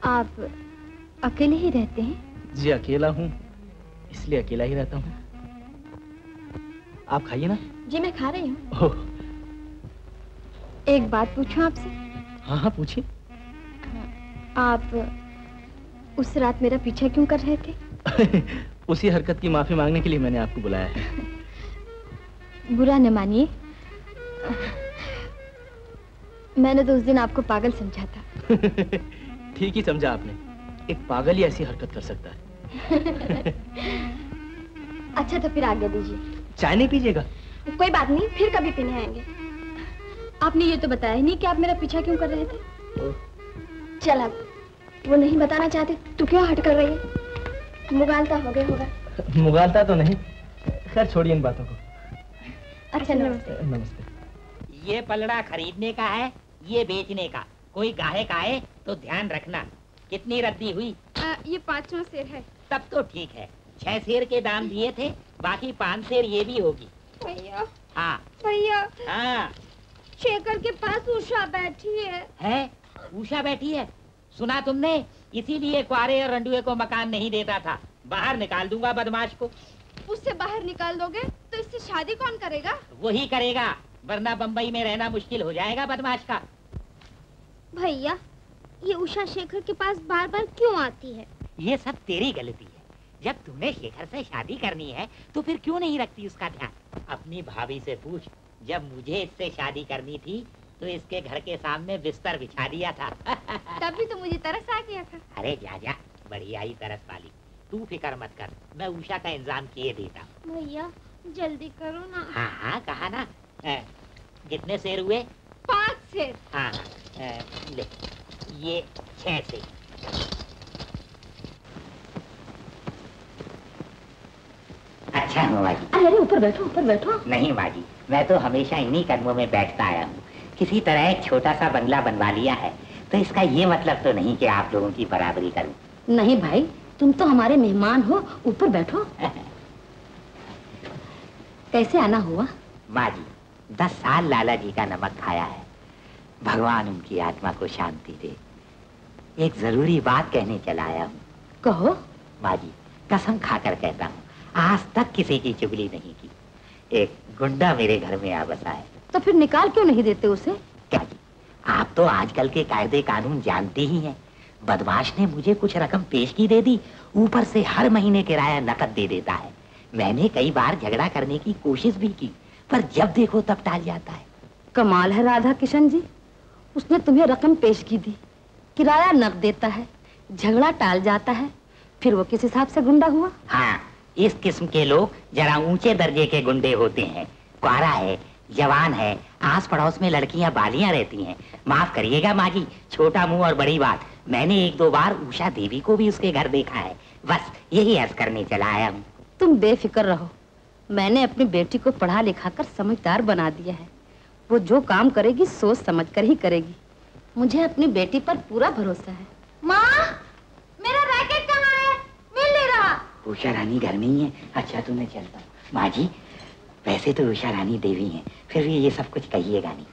आप अकेले ही रहते हैं? जी अकेला हूँ। इसलिए अकेला ही रहता हूँ। आप खाइए ना। जी मैं खा रही हूँ। एक बात पूछूँ आपसे? हाँ हाँ पूछिए। आप उस रात मेरा पीछा क्यों कर रहे थे? उसी हरकत की माफ़ी मांगने के लिए मैंने आपको बुलाया है। बुरा न मानिए। मैंने तो उस दिन आपको पागल समझा था। ठीक ही समझा आपने। एक पागल ही ऐसी हरकत कर सकता है। अच्छा तो फिर आगे दीजिए। चाय नहीं पीजिएगा? कोई बात नहीं फिर कभी पीने आएँगे। आपने ये तो बताया ही नहीं कि आप मेरा पीछा क्यों कर रहे थे। चल अब वो नहीं बताना चाहते तू क्यों हट कर रही है? मुगालता हो गया होगा। मुगालता तो नहीं। खैर छोड़िए इन बातों को। अच्छा नमस्ते। नमस्ते। ये पलड़ा खरीदने का है ये बेचने का। कोई गाहक आए तो ध्यान रखना। कितनी रद्दी हुई? आ, ये पांचवा शेर है। तब तो ठीक है। छह शेर के दाम दिए थे बाकी पाँच शेर ये भी होगी। भैया हाँ। भैया हाँ। शेखर के पास उषा बैठी है। है? उषा बैठी है? सुना तुमने? इसीलिए कुआरे और रंडुए को मकान नहीं देता था। बाहर निकाल दूँगा बदमाश को। उससे बाहर निकाल दोगे तो इससे शादी कौन करेगा? वही करेगा वरना बंबई में रहना मुश्किल हो जाएगा बदमाश का। भैया ये उषा शेखर के पास बार बार क्यों आती है? ये सब तेरी गलती है। जब तूने शेखर से शादी करनी है तो फिर क्यों नहीं रखती उसका ध्यान? अपनी भाभी से पूछ जब मुझे इससे शादी करनी थी तो इसके घर के सामने बिस्तर बिछा दिया था। तब भी तो मुझे तरस आ गया था। अरे जा जा बढ़िया ही तरस वाली। तू फ़िक्र मत कर। मैं उषा का इंतज़ाम किए देता हूँ। भैया जल्दी करो ना। हाँ हाँ कहा ना। कितने शेर हुए? पाँच शेर। हाँ ले ये छह शेर। अच्छा जी अरे अरे ऊपर बैठो ऊपर बैठो। नहीं माँ जी मैं तो हमेशा इन्हीं कदमों में बैठता आया हूँ। किसी तरह एक छोटा सा बंगला बनवा लिया है। तो इसका ये मतलब तो नहीं कि आप लोगों की बराबरी करूँ। नहीं भाई तुम तो हमारे मेहमान हो ऊपर बैठो। कैसे आना हुआ? माँ जी दस साल लाला जी का नमक खाया है। भगवान उनकी आत्मा को शांति दे। एक ज़रूरी बात कहने चला आया हूँ। कहो। माँ जी कसम खाकर कहता हूँ आज तक किसी की चुगली नहीं की। एक गुंडा मेरे घर में आ बसा है। तो फिर निकाल क्यों नहीं देते उसे? क्या जी आप तो आजकल के कायदे कानून जानते ही हैं। बदमाश ने मुझे कुछ रकम पेश की दे दी। ऊपर से हर महीने किराया नकद दे देता है। मैंने कई बार झगड़ा करने की कोशिश भी की पर जब देखो तब टाल जाता है। कमाल है राधा किशन जी। उसने तुम्हें रकम पेश की दी। किराया नक देता है झगड़ा टाल जाता है फिर वो किस हिसाब से गुंडा हुआ? हाँ इस किस्म के लोग जरा ऊँचे दर्जे के गुंडे होते हैं। क्वारा है जवान है आस पड़ोस में लड़कियाँ बालियाँ रहती हैं। माफ़ करिएगा माँ जी छोटा मुँह और बड़ी बात। मैंने एक दो बार उषा देवी को भी उसके घर देखा है। बस यही अर्ज़ करने चला आया हूँ तुम बेफिक्र रहो। मैंने अपनी बेटी को पढ़ा लिखा कर समझदार बना दिया है। वो जो काम करेगी सोच समझ कर ही करेगी। मुझे अपनी बेटी पर पूरा भरोसा है। माँ मेरा रैकेट कहाँ है? मिल नहीं रहा। उषा रानी घर में ही है। अच्छा तो मैं चलता हूँ। माँ जी वैसे तो उषा रानी देवी हैं। फिर भी ये सब कुछ कहिएगा नहीं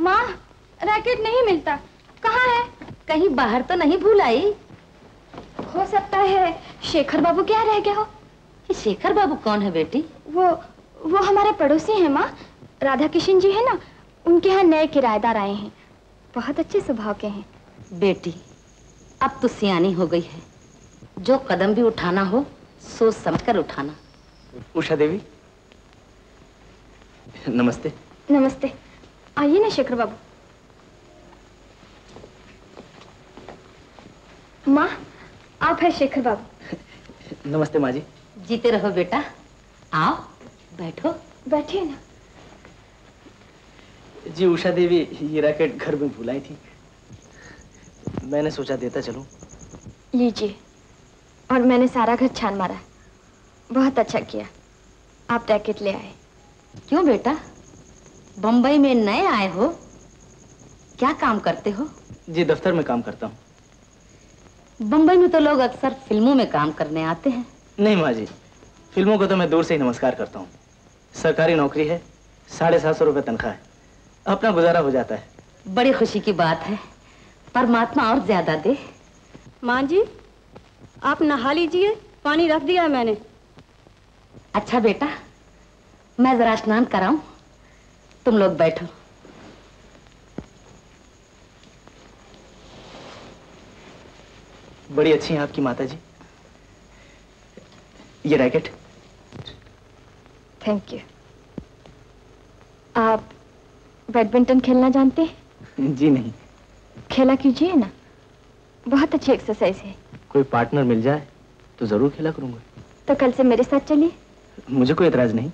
माँ रैकेट नहीं मिलता। कहाँ है? कहीं बाहर तो नहीं भूल आई। हो सकता है शेखर बाबू क्या रह गया हो। ये शेखर बाबू कौन है बेटी? वो वो हमारे पड़ोसी हैं माँ। राधा किशन जी है ना? उनके यहाँ नए किराएदार आए हैं। बहुत अच्छे स्वभाव के हैं। बेटी अब तो सियानी हो गई है। जो कदम भी उठाना हो सोच समझ कर उठाना। उषा देवी। नमस्ते। नमस्ते। आइए ना शेखर बाबू। माँ आप है शेखर बाबू। नमस्ते माँ जी। जीते रहो बेटा। आओ बैठो। बैठिए ना। जी उषा देवी ये रैकेट घर में भुलाई थी। मैंने सोचा देता चलूँ। लीजिए। और मैंने सारा घर छान मारा। बहुत अच्छा किया। आप रैकेट ले आए। क्यों बेटा? बम्बई में नए आए हो। क्या काम करते हो? जी दफ्तर में काम करता हूँ। बम्बई में तो लोग अक्सर फ़िल्मों में काम करने आते हैं। नहीं माँ जी फ़िल्मों को तो मैं दूर से ही नमस्कार करता हूँ। सरकारी नौकरी है साढ़े सात सौ रुपये तनख्वाह है। अपना गुजारा हो जाता है। बड़ी खुशी की बात है। परमात्मा और ज़्यादा दे। माँ जी आप नहा लीजिए पानी रख दिया है मैंने। अच्छा बेटा मैं जरा स्नान कराऊं। तुम लोग बैठो। बड़ी अच्छी हैं आपकी माता जी ये रैकेट। थैंक यू आप बैडमिंटन खेलना जानते हैं? जी नहीं। खेला कीजिए ना। बहुत अच्छी एक्सरसाइज है। कोई पार्टनर मिल जाए तो ज़रूर खेला करूँगा। तो कल से मेरे साथ चलिए। मुझे कोई एतराज़ नहीं।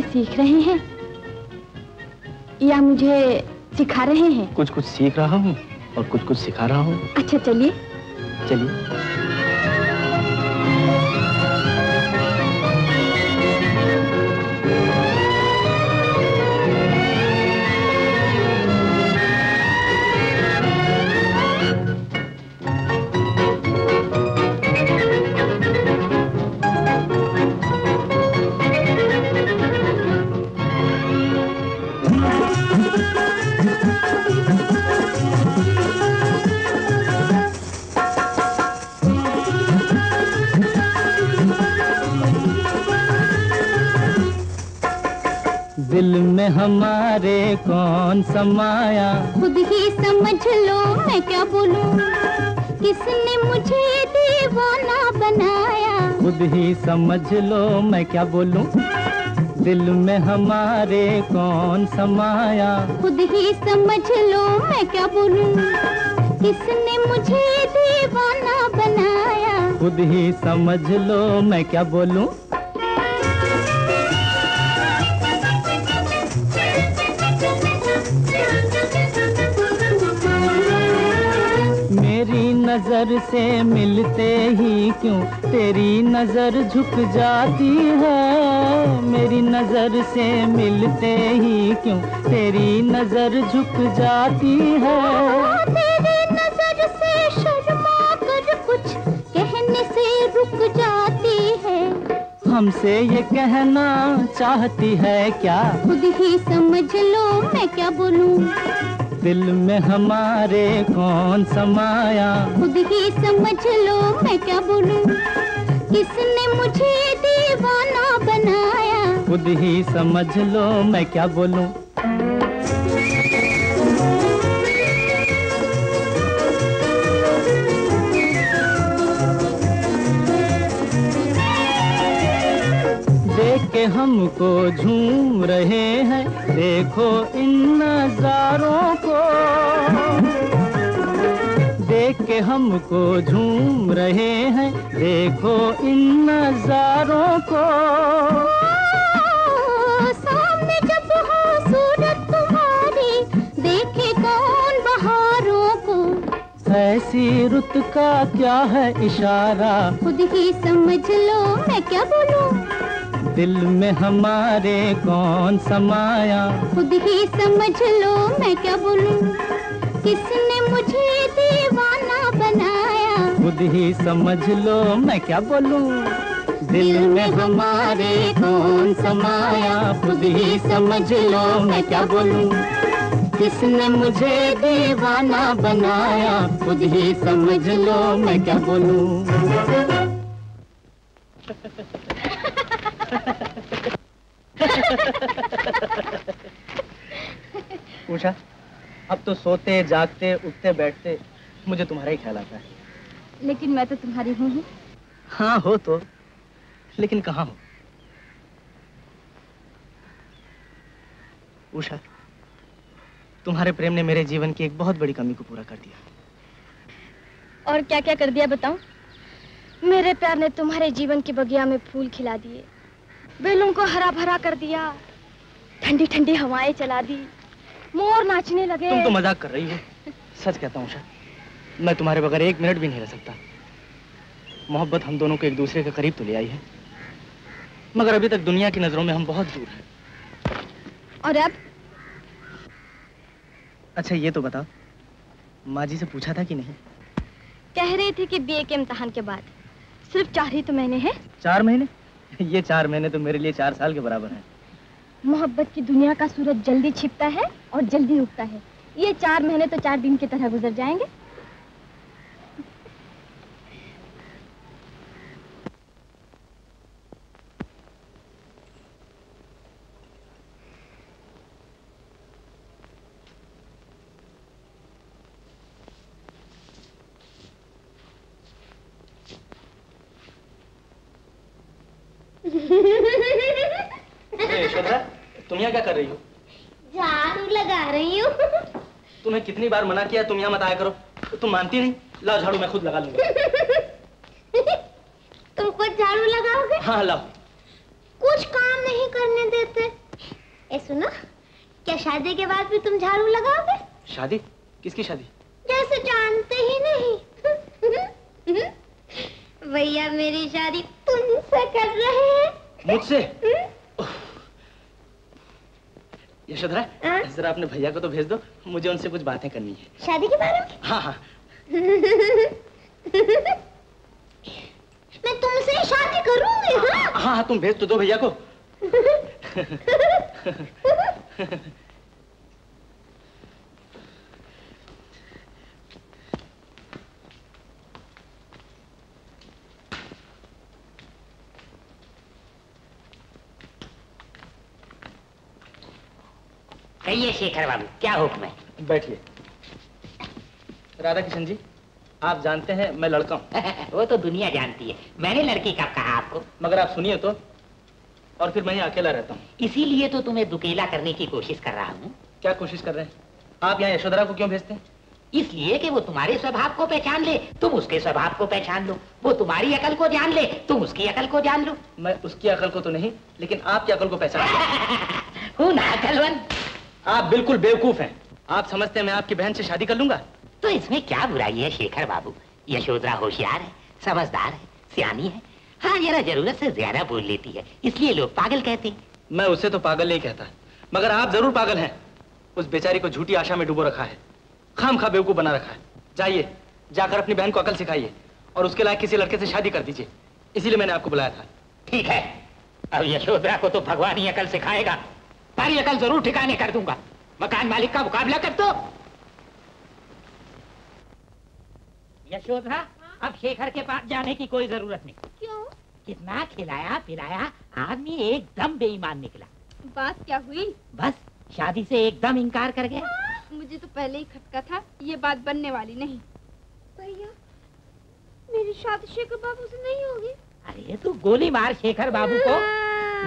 आप सीख रहे हैं? या मुझे सिखा रहे हैं? कुछ कुछ सीख रहा हूँ और कुछ कुछ सिखा रहा हूँ। अच्छा चलिए। चलिए। दिल में हमारे कौन समाया? खुद ही समझ लो मैं क्या बोलूँ? किसने मुझे दीवाना बनाया? खुद ही समझ लो मैं क्या बोलूँ? दिल में हमारे कौन समाया? खुद ही समझ लो मैं क्या बोलूँ? किसने मुझे दीवाना बनाया? खुद ही समझ लो मैं क्या बोलूँ? नज़र से मिलते ही क्यों? तेरी नज़र झुक जाती है। मेरी नज़र से मिलते ही क्यों? तेरी नज़र झुक जाती है। तेरी नज़र से शर्मा कर कुछ कहने से रुक जाती है। हमसे ये कहना चाहती है क्या? खुद ही समझ लो मैं क्या बोलूँ। दिल में हमारे कौन समाया? खुद ही समझ लो मैं क्या बोलूँ? किसने मुझे दीवाना बनाया? खुद ही समझ लो मैं क्या बोलूँ? देख के हमको झूम रहे हैं। देखो इन नजारों को। देख के हमको झूम रहे हैं। देखो इन नजारों को। सामने जब हो सूरत तुम्हारी देखे कौन बहारों को। ऐसी रुत का क्या है इशारा? खुद ही समझ लो मैं क्या बोलूँ? दिल में हमारे कौन समाया? खुद ही समझ लो मैं क्या बोलूँ? किसने मुझे दीवाना बनाया? खुद ही समझ लो मैं क्या बोलूँ? दिल में हमारे कौन समाया? खुद ही समझ लो मैं क्या बोलूँ? किसने मुझे दीवाना बनाया? खुद ही समझ लो मैं क्या बोलूँ? पूछा अब तो सोते जागते उठते बैठते मुझे तुम्हारा ही ख्याल आता है। लेकिन मैं तो तुम्हारी हूँ ही। हाँ हो तो। लेकिन कहाँ हो? उषा तुम्हारे प्रेम ने मेरे जीवन की एक बहुत बड़ी कमी को पूरा कर दिया। और क्या क्या कर दिया बताऊँ? मेरे प्यार ने तुम्हारे जीवन के बगिया में फूल खिला दिए। बेलों को हरा भरा कर दिया। ठंडी ठंडी हवाएँ चला दी। मोर नाचने लगे। तुम तो मज़ाक कर रही हो। सच कहता हूँ मैं तुम्हारे बगैर एक मिनट भी नहीं रह सकता। मोहब्बत हम दोनों को एक दूसरे के करीब तो ले आई है। मगर अभी तक दुनिया की नज़रों में हम बहुत दूर हैं। और अब? अच्छा ये तो बता माँ जी से पूछा था कि नहीं? कह रही थी कि बीए के इम्तिहान के बाद। सिर्फ़ चार ही तो महीने हैं। चार महीने? ये चार महीने तो मेरे लिए चार साल के बराबर हैं। मोहब्बत की दुनिया का सूरज जल्दी छिपता है और जल्दी उगता है। ये चार महीने तो चार दिन की तरह गुजर जाएँगे। यशोधरा तुम यहाँ क्या कर रही हो? झाड़ू लगा रही हूँ। तुम्हें कितनी बार मना किया तुम यहाँ मत आया करो। तो तुम मानती नहीं? लाओ झाड़ू मैं खुद लगा लूँगा। तुम खुद झाड़ू लगाओगे? हाँ लाओ। कुछ काम नहीं करने देते। ए सुनो क्या शादी के बाद भी तुम झाड़ू लगाओगे? शादी? किसकी शादी? जैसे जानते ही नहीं। भैया मेरी शादी तुमसे कर रहे हैं? मुझसे? यशोधरा हाँ? जरा अपने भैया को तो भेज दो मुझे उनसे कुछ बातें करनी है। शादी के बारे में? हाँ हाँ। मैं तुमसे शादी करूँगी हाँ? हाँ हाँ तुम भेज तो दो भैया को। कहिए शेखर बाबू क्या हुक्म है? बैठिए। राधा किशन जी आप जानते हैं मैं लड़का हूँ। वो तो दुनिया जानती है। मैंने लड़की कब कहा आपको? मगर आप सुनिए तो और फिर मैं यहाँ अकेला रहता हूँ। इसीलिए तो तुम्हें दुकेला करने की कोशिश कर रहा हूँ। क्या कोशिश कर रहे हैं? आप यहाँ यशोधरा को क्यों भेजते हैं? इसलिए कि वो तुम्हारे स्वभाव को पहचान ले। तुम उसके स्वभाव को पहचान लो। वो तुम्हारी अकल को जान ले। तुम उसकी अकल को जान लो। मैं उसकी अकल को तो नहीं लेकिन आपकी अकल को पहचान हूँ। ना अकलवन आप बिल्कुल बेवकूफ़ हैं। आप समझते हैं मैं आपकी बहन से शादी कर लूँगा? तो इसमें क्या बुराई है शेखर बाबू? यशोधरा होशियार है समझदार है सियानी है। हाँ जरा ज़रूरत से ज़्यादा बोल लेती है इसलिए लोग पागल कहते हैं। मैं उसे तो पागल नहीं कहता मगर आप ज़रूर पागल हैं। उस बेचारी को झूठी आशा में डुबो रखा है खाम खा बेवकूफ़ बना रखा है। जाइए जाकर अपनी बहन को अकल सिखाइए और उसके लायक किसी लड़के से शादी कर दीजिए। इसीलिए मैंने आपको बुलाया था। ठीक है अब यशोधरा को तो भगवान ही अकल सिखाएगा। तारी अकल ज़रूर ठिकाने कर दूँगा। मकान मालिक का मुकाबला कर दो। यशोधरा अब शेखर के पास जाने की कोई ज़रूरत नहीं। क्यों? कितना खिलाया पिलाया आदमी एकदम बेईमान निकला। बात क्या हुई? बस शादी से एकदम इनकार कर गया। मुझे तो पहले ही खटका था ये बात बनने वाली नहीं। भैया मेरी शादी शेखर बाबू से नहीं होगी। अरे तू गोली मार शेखर बाबू को।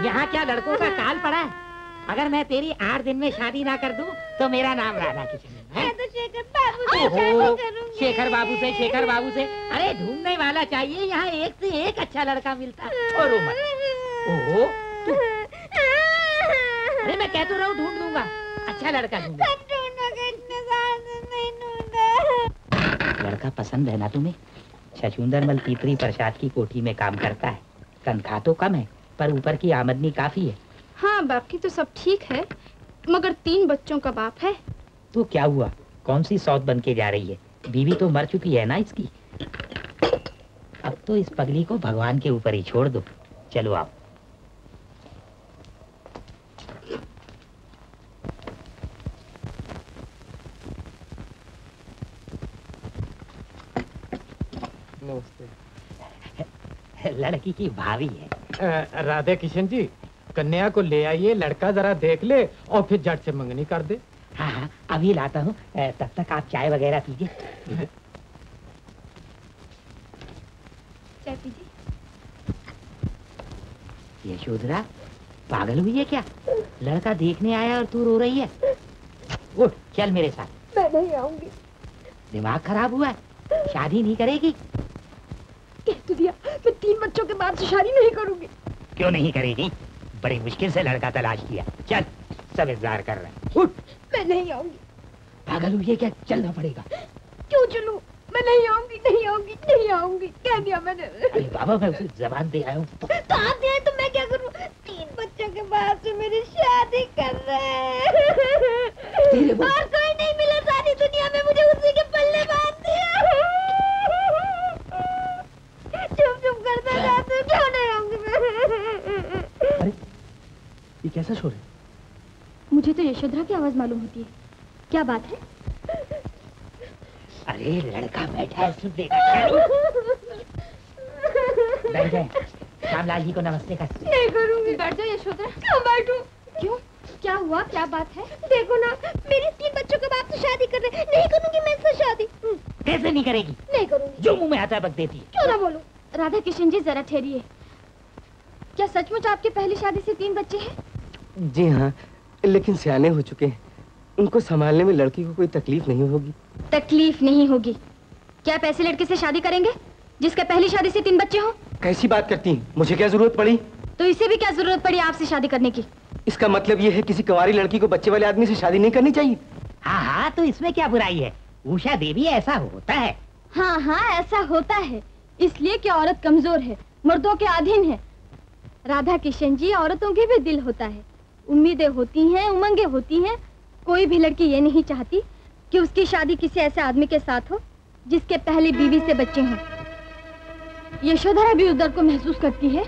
यहाँ क्या लड़कों का काल पड़ा है? अगर मैं तेरी आठ दिन में शादी ना कर दूँ तो मेरा नाम राधा किशन है। तो शेखर बाबू से शेखर बाबू से शेखर बाबू से। अरे ढूँढने वाला चाहिए यहाँ एक से एक अच्छा लड़का मिलता। है और ओहो अरे मैं कह तो रहा हूँ ढूंढ दूँगा अच्छा लड़का ढूंढूँगा लड़का पसंद है ना तुम्हें? शशुंदर मल तीतरी प्रसाद की कोठी में काम करता है। तनख्वाह तो कम है पर ऊपर की आमदनी काफ़ी है। हाँ बाकी तो सब ठीक है मगर तीन बच्चों का बाप है। तो क्या हुआ? कौन सी सौत बन के जा रही है? बीवी तो मर चुकी है ना इसकी? अब तो इस पगली को भगवान के ऊपर ही छोड़ दो। चलो आप। नमस्ते। लड़की की भाभी है। राधे किशन जी कन्या को ले आइए लड़का जरा देख ले और फिर जट से मंगनी कर दे। हाँ हाँ अभी लाता हूँ। तब तक आप चाय वगैरह पीजिए। चाय पीजिए। यशोधरा पागल हुई है क्या? लड़का देखने आया और तू रो रही है? उठ चल मेरे साथ। मैं नहीं आऊँगी। दिमाग खराब हुआ है? शादी नहीं करेगी? कह तो दिया मैं तीन बच्चों के बाद से शादी नहीं करूँगी। क्यों नहीं करेगी? बड़ी मुश्किल से लड़का तलाश किया। चल सब इंतज़ार कर रहे हैं। उठ। मैं नहीं आऊँगी। पागल है क्या? चलना पड़ेगा। क्यों चलूँ? मैं नहीं आऊँगी नहीं आऊँगी नहीं आऊँगी। कह दिया मैंने। अरे बाबा मैं उसे जबान दे आया हूँ। तो आप दिया तो मैं क्या करूँ? तीन बच्चों के बाद से मेरी शादी कर रहे हैं। और कोई नहीं मिला सारी दुनिया में मुझे उसी के पल्ले बाँध दिया चुप चुप करता जाते क्यों नहीं आऊँगी मैं ये कैसा शोर है? मुझे तो यशोधरा की आवाज़ मालूम होती है। क्या बात है? अरे लड़का बैठा है सुन बैठ जाए श्यामलाल जी को नमस्ते कर। नहीं करूँगी। बैठ जाओ यशोधरा। क्यों बैठूं? क्यों? क्या हुआ? क्या बात है? देखो ना मेरे तीन बच्चों के बाप से शादी कर रहे नहीं करूँगी मैं इससे शादी। हम्म, कैसे नहीं करेगी? नहीं करूँगी। जो मुँह में आता है बक देती है। क्यों ना बोलूँ? राधा किशन जी जरा ठहरिए। क्या सचमुच आपकी पहली शादी से तीन बच्चे हैं? जी हाँ लेकिन सियाने हो चुके हैं। उनको संभालने में लड़की को कोई तकलीफ़ नहीं होगी। तकलीफ़ नहीं होगी। क्या आप ऐसे लड़के से शादी करेंगे जिसका पहली शादी से तीन बच्चे हो? कैसी बात करती हैं? मुझे क्या ज़रूरत पड़ी? तो इसे भी क्या ज़रूरत पड़ी आपसे शादी करने की? इसका मतलब ये है किसी कुंवारी लड़की को बच्चे वाले आदमी से शादी नहीं करनी चाहिए। हाँ हाँ तो इसमें क्या बुराई है? उषा देवी ऐसा होता है। हाँ हाँ ऐसा होता है। इसलिए कि औरत कमज़ोर है मर्दों के अधीन है। राधा किशन जी औरतों के भी दिल होता है। उम्मीदें होती हैं उमंगे होती हैं। कोई भी लड़की ये नहीं चाहती कि उसकी शादी किसी ऐसे आदमी के साथ हो जिसके पहले बीवी से बच्चे हों। यशोधरा भी उस दर्द को महसूस करती है।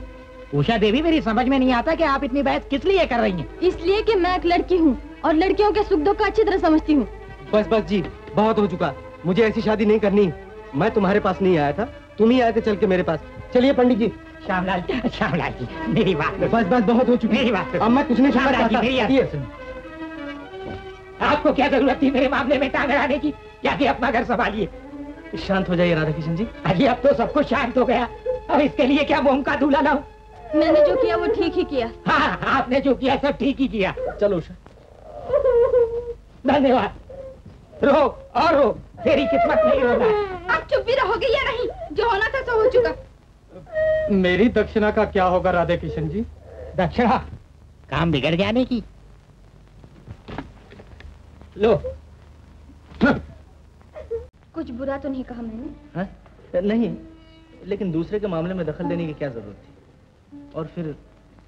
उषा देवी मेरी समझ में नहीं आता कि आप इतनी बहस किस लिए कर रही हैं? इसलिए कि मैं एक लड़की हूँ और लड़कियों के सुख दुख को अच्छी तरह समझती हूँ। बस बस जी बहुत हो चुका। मुझे ऐसी शादी नहीं करनी। मैं तुम्हारे पास नहीं आया था। तुम ही आए थे चल के मेरे पास। चलिए पंडित जी श्यामलाल श्यामलाल जी मेरी बात बस बस बहुत हो चुकी मेरी बात अब मैं कुछ नहीं श्यामलाल जी मेरी आपको क्या ज़रूरत थी मेरे मामले में टांग अड़ाने की? क्या कि अपना घर संभालिए? शांत हो जाइए राधा किशन जी। अरे अब तो सब कुछ शांत हो गया। अब इसके लिए क्या मोम का दूल्हा लाऊं? मैंने जो किया वो ठीक ही किया। हाँ आपने जो किया सब ठीक ही किया। चलो उषा। धन्यवाद। रो और रो तेरी किस्मत नहीं रोना। आप चुप भी रहोगे या नहीं? जो होना था सो हो चुका। मेरी दक्षिणा का क्या होगा राधे किशन जी? दक्षिणा? काम बिगड़ जाने की। लो। कुछ बुरा तो नहीं कहा मैंने। हाँ? नहीं लेकिन दूसरे के मामले में दखल देने की क्या ज़रूरत थी? और फिर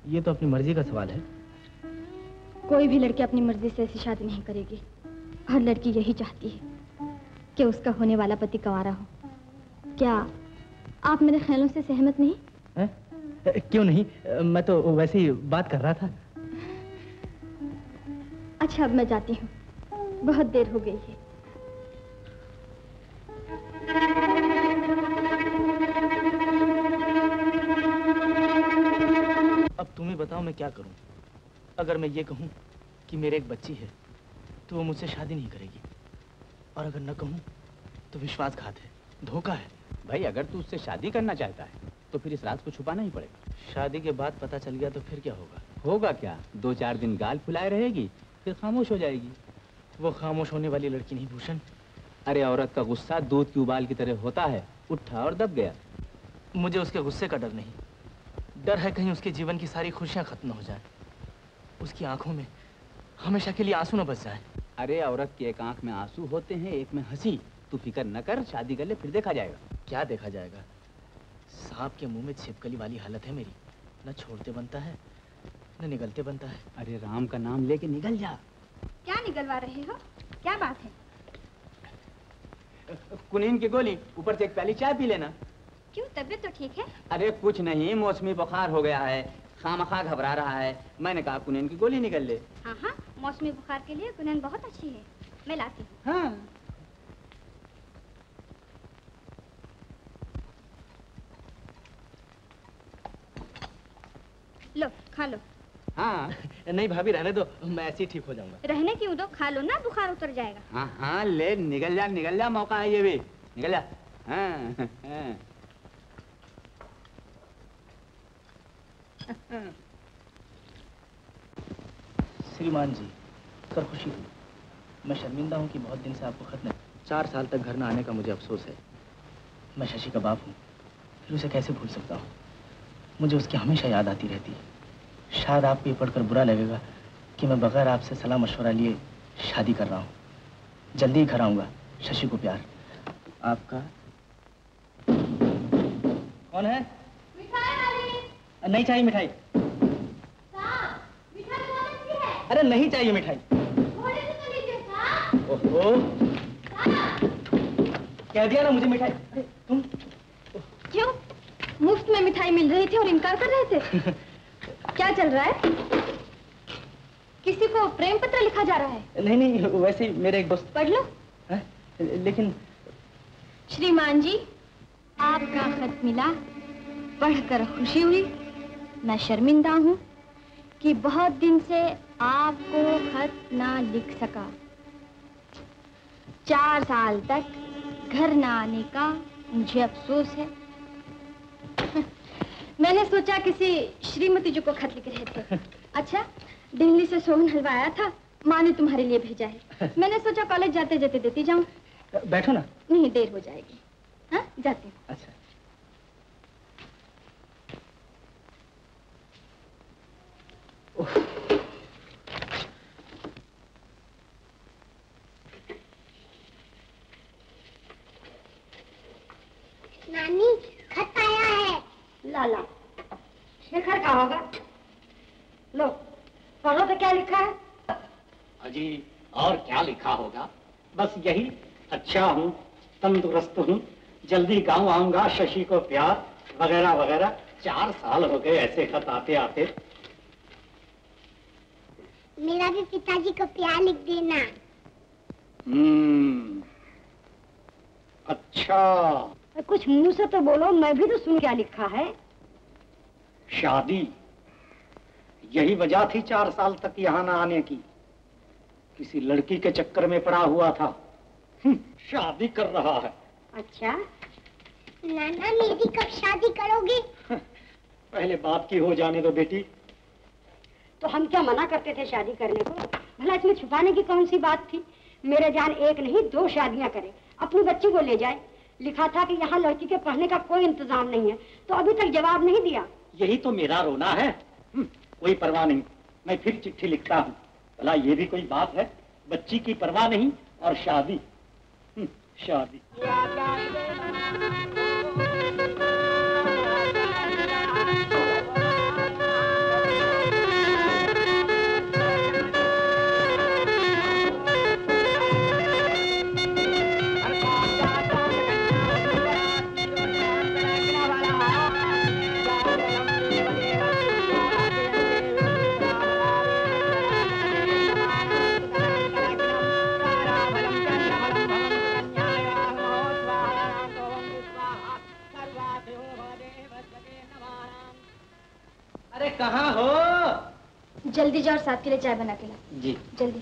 ये तो अपनी मर्ज़ी का सवाल है। कोई भी लड़की अपनी मर्ज़ी से ऐसी शादी नहीं करेगी। हर लड़की यही चाहती है कि उसका होने वाला पति कंवारा हो। क्या आप मेरे ख्यालों से सहमत नहीं? हैं? क्यों नहीं? मैं तो वैसे ही बात कर रहा था। अच्छा अब मैं जाती हूँ। बहुत देर हो गई है। अब तुम्हें बताओ मैं क्या करूँ? अगर मैं ये कहूँ कि मेरे एक बच्ची है तो वो मुझसे शादी नहीं करेगी। और अगर न कहूँ तो विश्वासघात है धोखा है। भाई अगर तू उससे शादी करना चाहता है तो फिर इस राज को छुपाना ही पड़ेगा। शादी के बाद पता चल गया तो फिर क्या होगा? होगा क्या? दो चार दिन गाल फुलाए रहेगी फिर खामोश हो जाएगी। वो खामोश होने वाली लड़की नहीं भूषण। अरे औरत का गुस्सा दूध की उबाल की तरह होता है उठा और दब गया। मुझे उसके गुस्से का डर नहीं। डर है कहीं उसके जीवन की सारी खुशियाँ खत्म हो जाए। उसकी आँखों में हमेशा के लिए आँसू न बच जाए। अरे औरत की एक आँख में आँसू होते हैं एक में हँसी। तू फ़िक्र न कर शादी कर ले फिर देखा जाएगा। क्या देखा जाएगा? सांप के मुँह में छिपकली वाली हालत है मेरी। न छोड़ते बनता है न निगलते बनता है। अरे राम का नाम लेके निकल जा। क्या निकलवा रहे हो? क्या बात है? कुनीन की गोली ऊपर से एक प्याली चाय पी लेना। क्यों तबीयत तो ठीक है? अरे कुछ नहीं मौसमी बुखार हो गया है। खामखा घबरा रहा है। मैंने कहा कुनीन की गोली निकल ले। हाँ हाँ मौसमी बुखार के लिए गुनन बहुत अच्छी है। मैं लाती हूँ। हाँ लो खा लो। हाँ नहीं भाभी रहने दो मैं ऐसे ही ठीक हो जाऊँगा। रहने क्यों दो? खा लो ना बुखार उतर जाएगा। हाँ हाँ ले निकल जा निकल जा मौका है ये भी। निकल जा। हाँ, हाँ। श्रीमान जी कर खुशी हुई। मैं शर्मिंदा हूँ कि बहुत दिन से आपको खत नहीं। चार साल तक घर न आने का मुझे अफसोस है। मैं शशि का बाप हूँ। फिर उसे कैसे भूल सकता हूँ? मुझे उसकी हमेशा याद आती रहती है। शायद आपको ये पढ़कर बुरा लगेगा कि मैं बगैर आपसे सलाह मशवरा लिए शादी कर रहा हूँ। जल्दी ही घर आऊँगा शशि को प्यार। आपका? कौन है? मिठाई नहीं चाहिए मिठाई। अरे नहीं चाहिए मिठाई। ओहो। कह दिया ना मुझे मिठाई। अरे तुम क्यों? मुफ़्त में मिठाई मिल रही थी और इनकार कर रहे थे। क्या चल रहा है? किसी को प्रेम पत्र लिखा जा रहा है? नहीं नहीं वैसे ही मेरे एक दोस्त पढ़ लो। हैं? लेकिन श्रीमान जी आपका खत मिला पढ़कर खुशी हुई। मैं शर्मिंदा हूँ कि बहुत दिन से आपको खत ना लिख सका। चार साल तक घर ना आने का मुझे अफसोस है। मैंने सोचा किसी श्रीमती जी को खत लिख रहे थे। अच्छा दिल्ली से सोहन हलवा आया था माँ ने तुम्हारे लिए भेजा है। मैंने सोचा कॉलेज जाते जाते देती जाऊँ। बैठो ना। नहीं देर हो जाएगी। हाँ जाती हूँ। अच्छा। नानी खत आया है। लाला। शेखर का होगा। लो पढ़ो तो क्या लिखा है? अजी और क्या लिखा होगा? बस यही अच्छा हूँ तंदुरुस्त हूँ जल्दी गाँव आऊँगा शशि को प्यार वगैरह वगैरह। चार साल हो गए ऐसे खत आते आते। मेरा भी पिताजी को प्यार लिख देना। हम्म अच्छा। कुछ मुँह से तो बोलो मैं भी तो सुन क्या लिखा है? शादी। यही वजह थी चार साल तक यहाँ न आने की। किसी लड़की के चक्कर में पड़ा हुआ था। हम्म, शादी कर रहा है। अच्छा। नाना मेरी कब शादी करोगे? पहले बात की हो जाने दो बेटी। तो हम क्या मना करते थे शादी करने को? भला इसमें छुपाने की कौन सी बात थी? मेरे जान एक नहीं दो शादियाँ करे। अपनी बच्ची को ले जाए। लिखा था कि यहाँ लड़की के पढ़ने का कोई इंतज़ाम नहीं है। तो अभी तक जवाब नहीं दिया। यही तो मेरा रोना है। हम्म, कोई परवाह नहीं। मैं फिर चिट्ठी लिखता हूँ। भला ये भी कोई बात है? बच्ची की परवाह नहीं और शादी। हम्म, शादी। जाओ और साथ के लिए चाय बना के ला जी। जल्दी।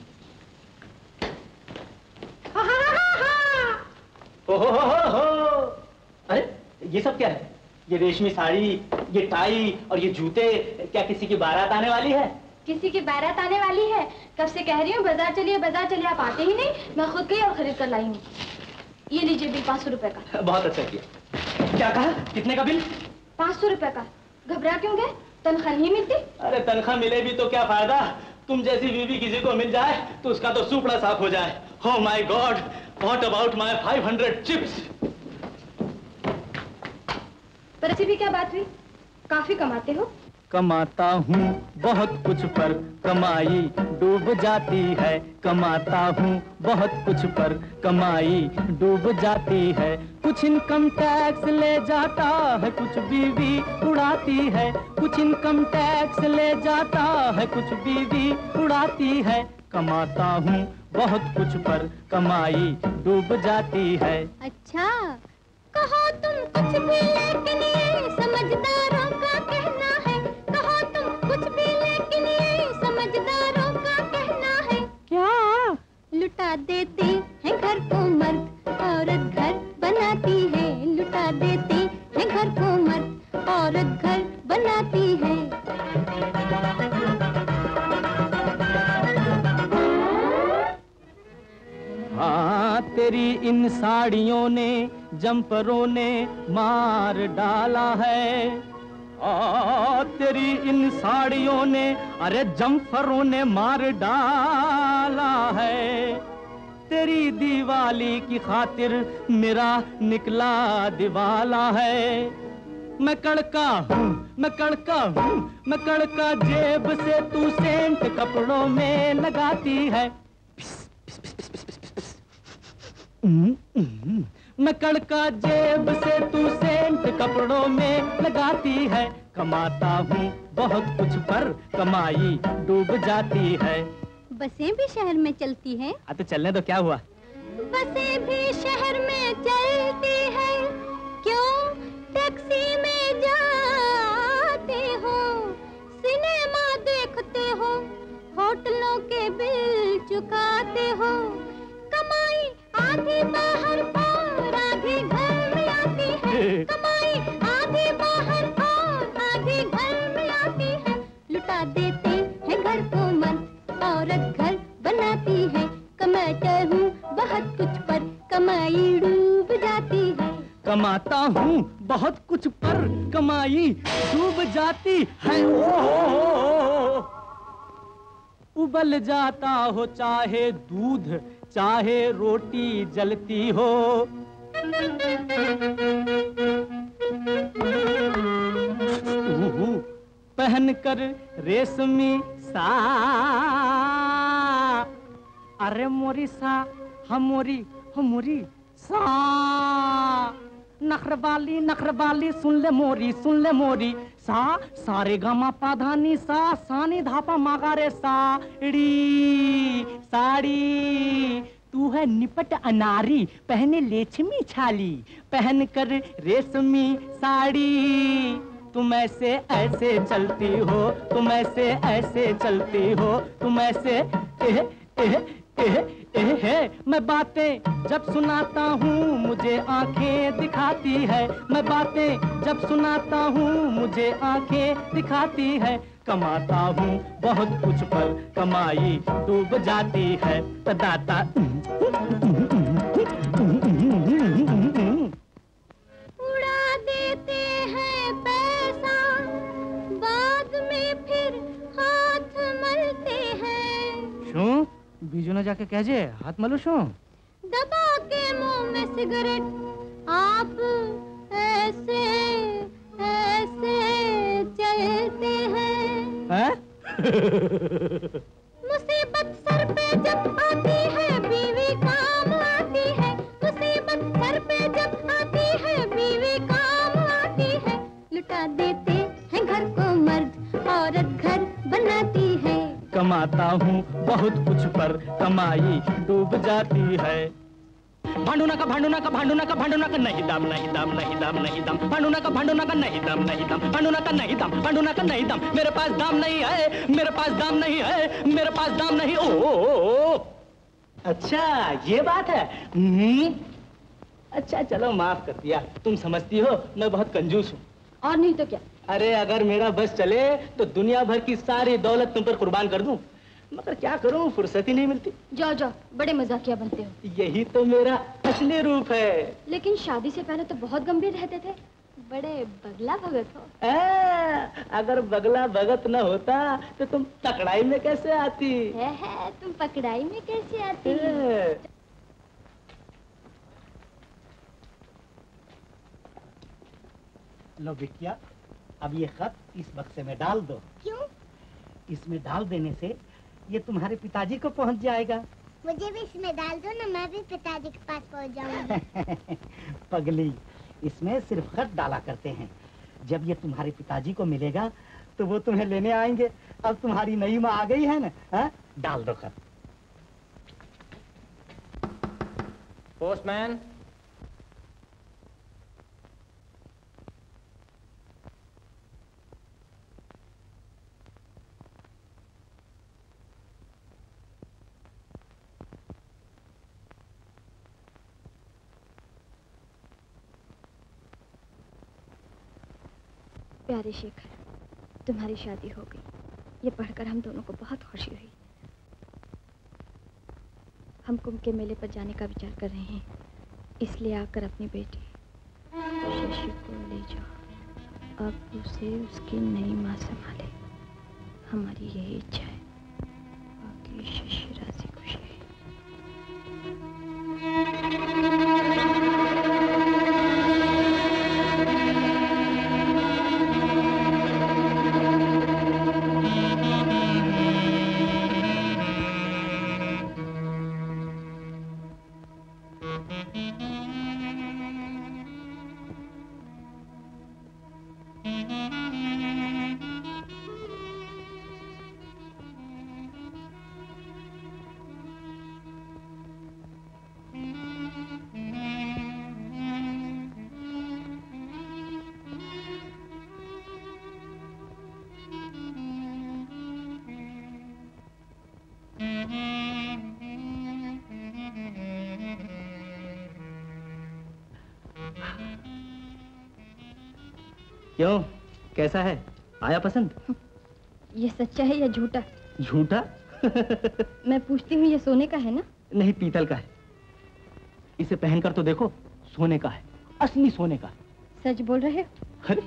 हो हो हो हो हो। अरे ये सब क्या है? ये रेशमी साड़ी ये टाई और ये जूते क्या किसी की बारात आने वाली है? किसी की बारात आने वाली है? कब से कह रही हूँ बाज़ार चलिए बाज़ार चलिए आप आते ही नहीं मैं खुद गई और खरीद कर लाई हूँ। ये लीजिए बिल पाँच सौ रुपए का। बहुत अच्छा किया। क्या कहा? कितने का बिल? पाँच सौ रुपए का। घबरा क्यों गए? तनख्वाह नहीं मिलती? अरे तनख्वाह मिले भी तो क्या फ़ायदा? तुम जैसी बीवी किसी को मिल जाए तो उसका तो सुपड़ा साफ़ हो जाए। हो my god what about my five hundred chips पर भी क्या बात हुई? काफ़ी कमाते हो? कमाता हूँ, बहुत कुछ पर कमाई डूब जाती है। कमाता हूँ, बहुत कुछ पर कमाई डूब जाती है। कुछ इनकम टैक्स ले जाता है, कुछ बीवी उड़ाती है। कुछ इनकम टैक्स ले जाता है, कुछ बीवी उड़ाती है। कमाता हूँ, बहुत कुछ पर कमाई डूब जाती है। अच्छा कहो तुम कुछ भी लेकिन समझदारों लुटा देते हैं घर को मर्द। औरत घर बनाती है लुटा देते हैं घर को मर्द। औरत घर बनाती है। हाँ तेरी इन साड़ियों ने जंपरों ने मार डाला है। आ, तेरी इन साड़ियों ने अरे जंफरों ने मार डाला है। तेरी दिवाली की खातिर मेरा निकला दिवाला है। मैं कड़का हूँ, मैं कड़का हूँ, मैं कड़का जेब से तू सेंट कपड़ों में लगाती है। मैं कड़का जेब से तू सेंट कपड़ों में लगाती है। कमाता हूँ बहुत कुछ पर, कमाई डूब जाती है। बसें भी शहर में चलती हैं। आ तो चलने तो क्या हुआ? बसें भी शहर में चलती है। क्यों? टैक्सी में जाते हो सिनेमा देखते हो होटलों के बिल चुकाते हो। कमाई आधी बाहर और आधी घर में आती है। कमाई औरत घर बनाती है। कमाता हूँ, बहुत कुछ पर कमाई डूब जाती है। कमाता हूँ, बहुत कुछ पर कमाई डूब जाती है। ओ उबल जाता हो चाहे दूध, चाहे रोटी जलती हो। पहन कर रेशमी सा। अरे मोरी सा, हम मोरी हम मोरी सा। नखरबाली नखरबाली, सुन ले मोरी, सुन ले मोरी सा। सारे गामा पाधानी सा, सानी धापा मागारे साड़ी साड़ी। तू है निपट अनारी, पहने लेछमी छाली पहन कर रेशमी साड़ी। तुम ऐसे ऐसे चलती हो तुम ऐसे ऐसे चलती हो तुम ऐसे एह, मैं बातें जब सुनाता हूँ मुझे आँखें दिखाती है। मैं बातें जब सुनाता हूँ मुझे आँखें दिखाती है। कमाता हूँ बहुत कुछ पर कमाई डूब जाती है। दाता શું બીજું ન જાકે કહેજે હાથ મળું શું दबा के मुंह में सिगरेट आप ऐसे ऐसे चलते हैं हैं मुसीबत सर पे जब आती है बीवी काम आती है मुसीबत सर पे जब आती है बीवी काम आती है लुटा देते हैं घर को मर्द औरत घर बनाती है कमाता हूँ बहुत कुछ पर कमाई डूब जाती है। भांडू का भांडू का भांडू का भांडू का नहीं दाम नहीं दाम नहीं दाम नहीं दाम। भांडू का भांडू का नहीं दाम नहीं दाम। भांडू का नहीं दाम भांडू नका नहीं दाम। मेरे पास दाम नहीं है मेरे पास दाम नहीं है मेरे पास दाम नहीं। ओ, ओ। अच्छा ये बात है। हम्म, अच्छा चलो माफ़ कर दिया। तुम समझती हो मैं बहुत कंजूस हूँ। और नहीं तो क्या? अरे अगर मेरा बस चले तो दुनिया भर की सारी दौलत तुम पर कुर्बान कर दूँ। मगर क्या करूँ फुर्सत ही नहीं मिलती। जाओ जाओ बड़े मजाकिया बनते हो। यही तो मेरा असली रूप है। लेकिन शादी से पहले तो बहुत गंभीर रहते थे। बड़े बगला भगत हो। आ, अगर बगला भगत न होता तो तुम पकड़ाई में कैसे आती? है, है तुम पकड़ाई में कैसे आती? लो बिटिया अब ये खत इस बक्से में डाल दो। क्यों? इसमें डाल देने से ये तुम्हारे पिताजी को पहुँच जाएगा। मुझे भी इसमें डाल दो ना मैं भी पिताजी के पास पहुँच जाऊँगी। पगली इसमें सिर्फ़ खत डाला करते हैं। जब ये तुम्हारे पिताजी को मिलेगा तो वो तुम्हें लेने आएँगे। अब तुम्हारी नई माँ आ गई है ना हा? डाल दो खत। पोस्टमैन प्यारे शेखर, तुम्हारी शादी हो गई। ये पढ़कर हम दोनों को बहुत खुशी हुई। हम कुंभ के मेले पर जाने का विचार कर रहे हैं, इसलिए आकर अपनी बेटी शशि को ले जाओ। अब उसे उसकी नई माँ संभाले। हमारी यही इच्छा है। बाकी शशि कैसा है? आया पसंद? ये सच्चा है या झूठा? झूठा? मैं पूछती हूँ ये सोने का है ना? नहीं पीतल का है। इसे पहनकर तो देखो सोने का है। असली सोने का सच बोल रहे हो? अरे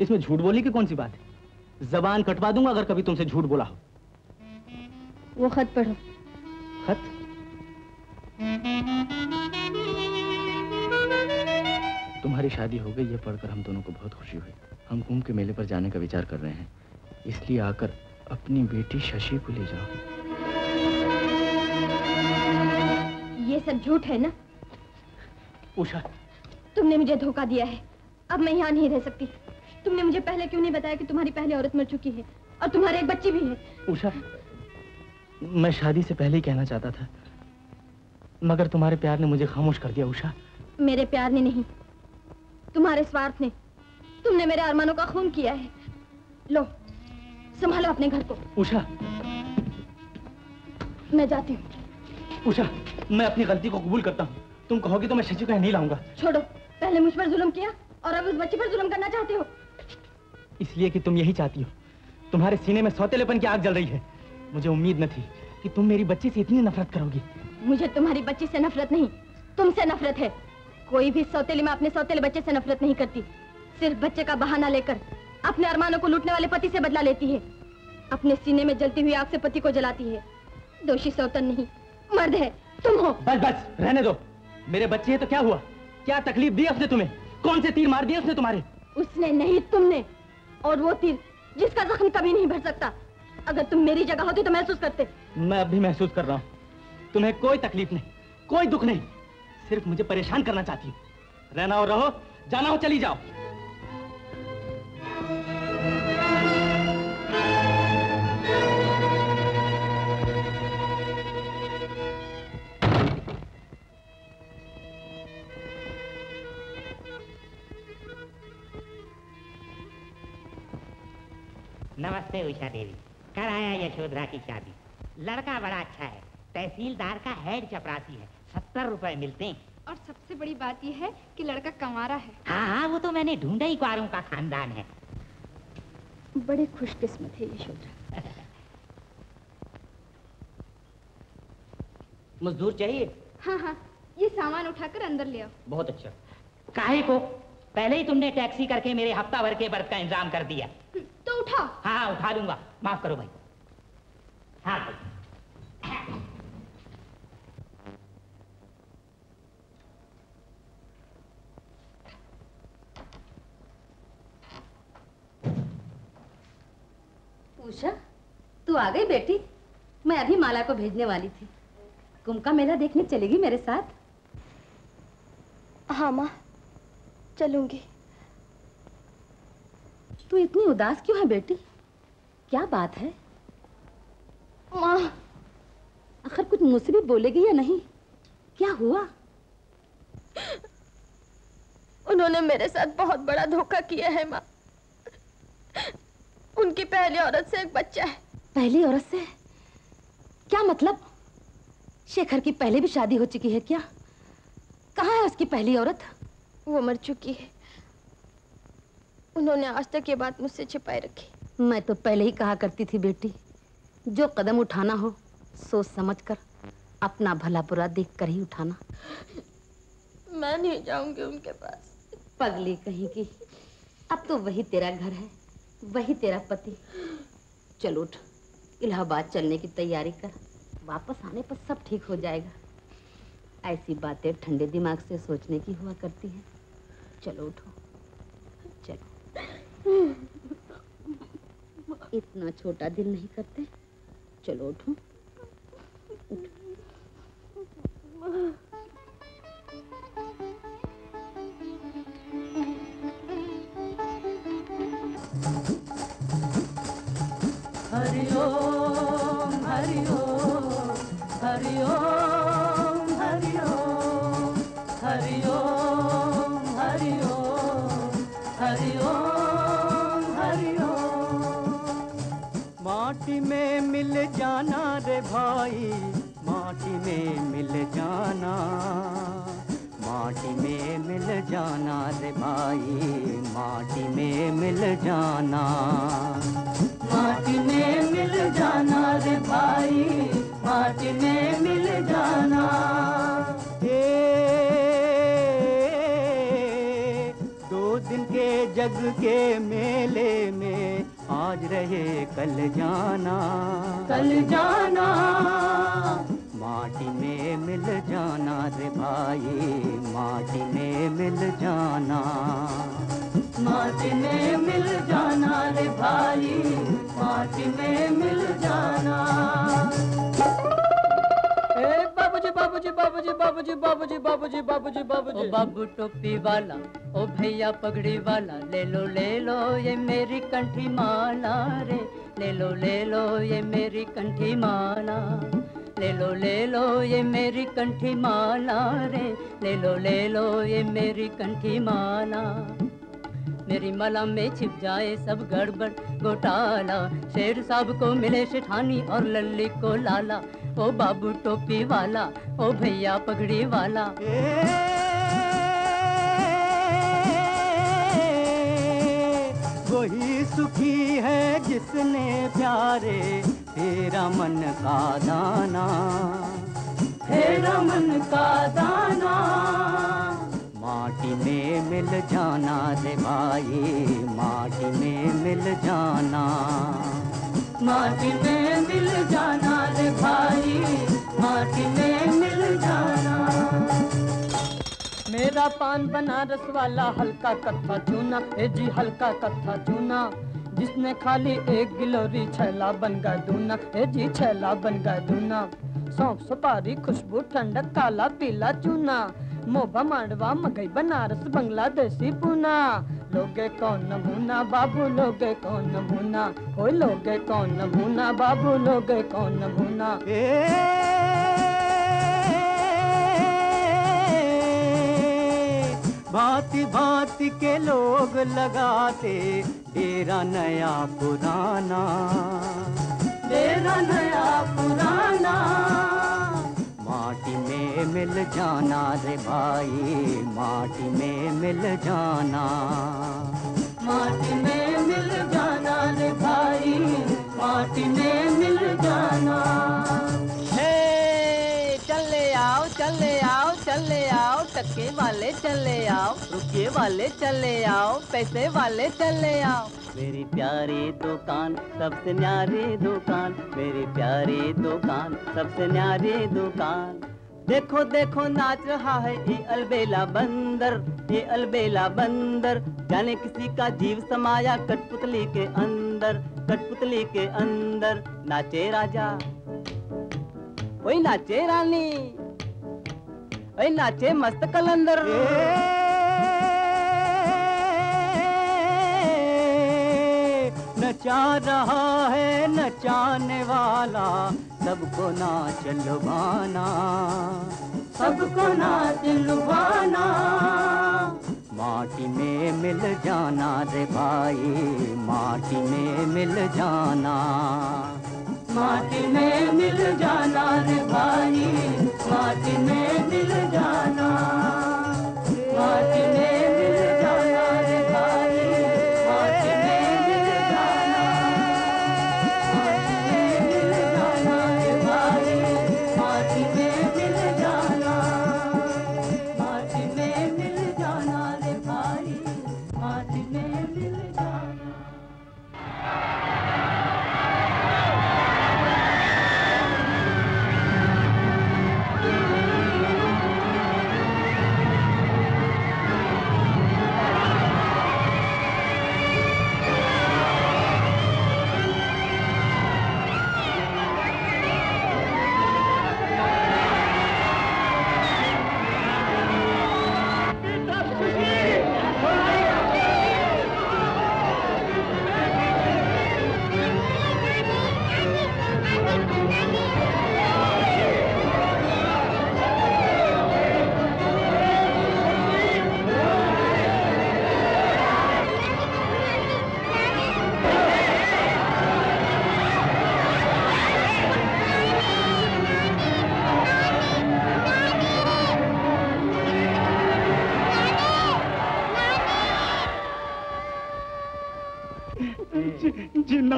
इसमें झूठ बोलने की कौन सी बात है? जबान कटवा दूँगा अगर कभी तुमसे झूठ बोला हो। वो खत पढ़ो। तुम्हारी शादी हो गई ये पढ़कर हम दोनों को बहुत खुशी हुई। हम कुंभ के मेले पर जाने का विचार कर रहे हैं। इसलिए आकर अपनी बेटी शशि को ले जाओ। ये सब झूठ है ना? उषा। तुमने मुझे धोखा दिया है। अब मैं यहाँ नहीं रह सकती। तुमने मुझे पहले क्यों नहीं बताया कि तुम्हारी पहली औरत मर चुकी है? और तुम्हारे एक बच्ची भी है। उषा मैं शादी से पहले ही कहना चाहता था। मगर तुम्हारे प्यार ने मुझे खामोश कर दिया उषा। मेरे प्यार ने नहीं। तुम्हारे स्वार्थ ने तुमने मेरे अरमानों का खून किया है। लो संभालो अपने घर को। उषा। मैं जाती हूँ। उषा मैं अपनी गलती को कबूल करता हूँ। तुम कहोगी तो मैं शशि को नहीं लाऊँगा। छोड़ो पहले मुझ पर जुल्म किया और अब उस बच्ची पर जुल्म करना चाहते हो। इसलिए कि तुम यही चाहती हो। तुम्हारे सीने में सौतेलेपन की आग जल रही है। मुझे उम्मीद न थी कि तुम मेरी बच्ची से इतनी नफरत करोगी। मुझे तुम्हारी बच्ची से नफरत नहीं तुमसे नफरत है। कोई भी सौतेली में अपने सौतेले बच्चे से नफरत नहीं करती। सिर्फ़ बच्चे का बहाना लेकर अपने अरमानों को लूटने वाले पति से बदला लेती है। अपने सीने में जलती हुई आग से पति को जलाती है। दोषी सौतन नहीं मर्द है तुम हो। बस बस रहने दो। मेरे बच्चे हैं तो क्या हुआ? क्या तकलीफ़ दी उसने तुम्हें? कौन से तीर मार दिए उसने तुम्हारे? उसने नहीं तुमने। और वो तीर जिसका जख्म कभी नहीं भर सकता। अगर तुम मेरी जगह होती तो महसूस करते। मैं अभी महसूस कर रहा हूँ। तुम्हें कोई तकलीफ़ नहीं कोई दुख नहीं। सिर्फ़ मुझे परेशान करना चाहती हो। रहना हो रहो, जाना हो, चली जाओ। नमस्ते उषा देवी। कर आया यशोधरा की शादी। लड़का बड़ा अच्छा है। तहसीलदार का हेड चपरासी है। सत्तर रुपए मिलते हैं। और सबसे बड़ी बात यह है कि लड़का कंवारा है। हाँ हाँ वो तो मैंने ढूंढा ही कुआरों का खानदान है। बड़े खुशकिस्मत है यशोधरा मजदूर चाहिए? हाँ हाँ ये सामान उठाकर अंदर ले आओ। बहुत अच्छा। काहे को? पहले ही तुमने टैक्सी करके मेरे हफ़्ता भर के बर्थ का इंतज़ाम कर दिया। तो उठाओ। हाँ हाँ उठा लूँगा। माफ़ करो भाई। हाँ भाई उषा तू आ गई बेटी। मैं अभी माला को भेजने वाली थी। कुंभ का मेला देखने चलेगी मेरे साथ? हाँ माँ। चलूँगी। तू इतनी उदास क्यों है बेटी? क्या बात है? माँ। आखिर कुछ मुझसे भी बोलेगी या नहीं? क्या हुआ? उन्होंने मेरे साथ बहुत बड़ा धोखा किया है माँ। उनकी पहली औरत से एक बच्चा है। पहली औरत से? क्या मतलब? शेखर की पहले भी शादी हो चुकी है क्या? कहाँ है उसकी पहली औरत? वो मर चुकी है। उन्होंने आज तक ये बात मुझसे छिपाई रखी। मैं तो पहले ही कहा करती थी बेटी जो कदम उठाना हो सोच समझ कर अपना भला बुरा देख कर ही उठाना। मैं नहीं जाऊँगी उनके पास। पगली कहीं की। अब तो वही तेरा घर है वही तेरा पति। चलो उठ। इलाहाबाद चलने की तैयारी कर। वापस आने पर सब ठीक हो जाएगा। ऐसी बातें ठंडे दिमाग से सोचने की हुआ करती हैं। चलो उठो। चलो। इतना छोटा दिल नहीं करते। चलो उठो। हरिओम। माटी में मिल जाना रे भाई, माटी में मिल जाना, माटी में मिल जाना रे भाई, माटी में मिल जाना। माटी में मिल जाना रे भाई माटी में मिल जाना। हे दो दिन के जग के मेले में आज रहे कल जाना। कल जाना। माटी में मिल जाना रे भाई माटी में मिल जाना। माटी में मिल जाना रे भाई माटी में मिल जाना। ए बाबूजी बाबूजी बाबूजी बाबूजी बाबूजी बाबूजी बाबूजी बाबूजी। बाबू टोपी वाला ओ भैया पगड़ी वाला ले लो ले लो ये मेरी कंठी माला रे ले लो ले लो ये मेरी कंठी माला। ले लो ले लो, ये मेरी कंठी माला रे। ले लो ले लो, ये मेरी कंठी माला। मेरी मला में छिप जाए सब गड़बड़, घोटाला। शेर साहब को मिले शेठानी और लल्ली को लाला। ओ बाबू टोपी वाला, ओ भैया पगड़ी वाला। वही सुखी है जिसने प्यारे, तेरा मन का दाना। तेरा मन का दाना। माटी में मिल जाना रे भाई, माटी में मिल जाना। माटी में मिल जाना रे भाई, माटी में मेरा पान बनारस वाला हल्का कत्था चूना ए जी हल्का कत्था चूना, जिसने खाली एक गिलोरी छैला बन गया दूना ए जी छैला बन गया दूना, सौंफ सुपारी, खुशबू ठंडक, काला पीला चूना मोबा मांडवा मगई बनारस, बांग्लादेशी पूना, लोगे कौन नमूना, बाबू लोगे कौन नमूना, ओए लोगे कौन नमूना, बाबू लोगे कौन नमूना। भांति भांति के लोग लगाते डेरा नया पुराना। डेरा नया पुराना। माटी में मिल जाना रे भाई, माटी में मिल जाना। माटी में मिल जाना रे भाई, माटी में मिल जाना। हे, चले आओ चले आओ। चले आओ टक्के वाले चले आओ रुके वाले चले आओ, पैसे वाले चले आओ। मेरी प्यारी दुकान, सबसे न्यारी दुकान, मेरी प्यारी दुकान, सबसे न्यारी दुकान। देखो देखो, नाच रहा है ये अलबेला बंदर, ये अलबेला बंदर। जाने किसी का जीव समाया कठपुतली के अंदर, कठपुतली के अंदर। नाचे राजा, ओए नाचे रानी। ओए नाचे मस्त कलंदर। नचा रहा है नचाने वाला सबको नाच लुभाना। सबको नाच लुभाना। माटी में मिल जाना रे भाई माटी में मिल जाना। माटी में मिल जाना रे भाई माटी में मिल जाना माटी में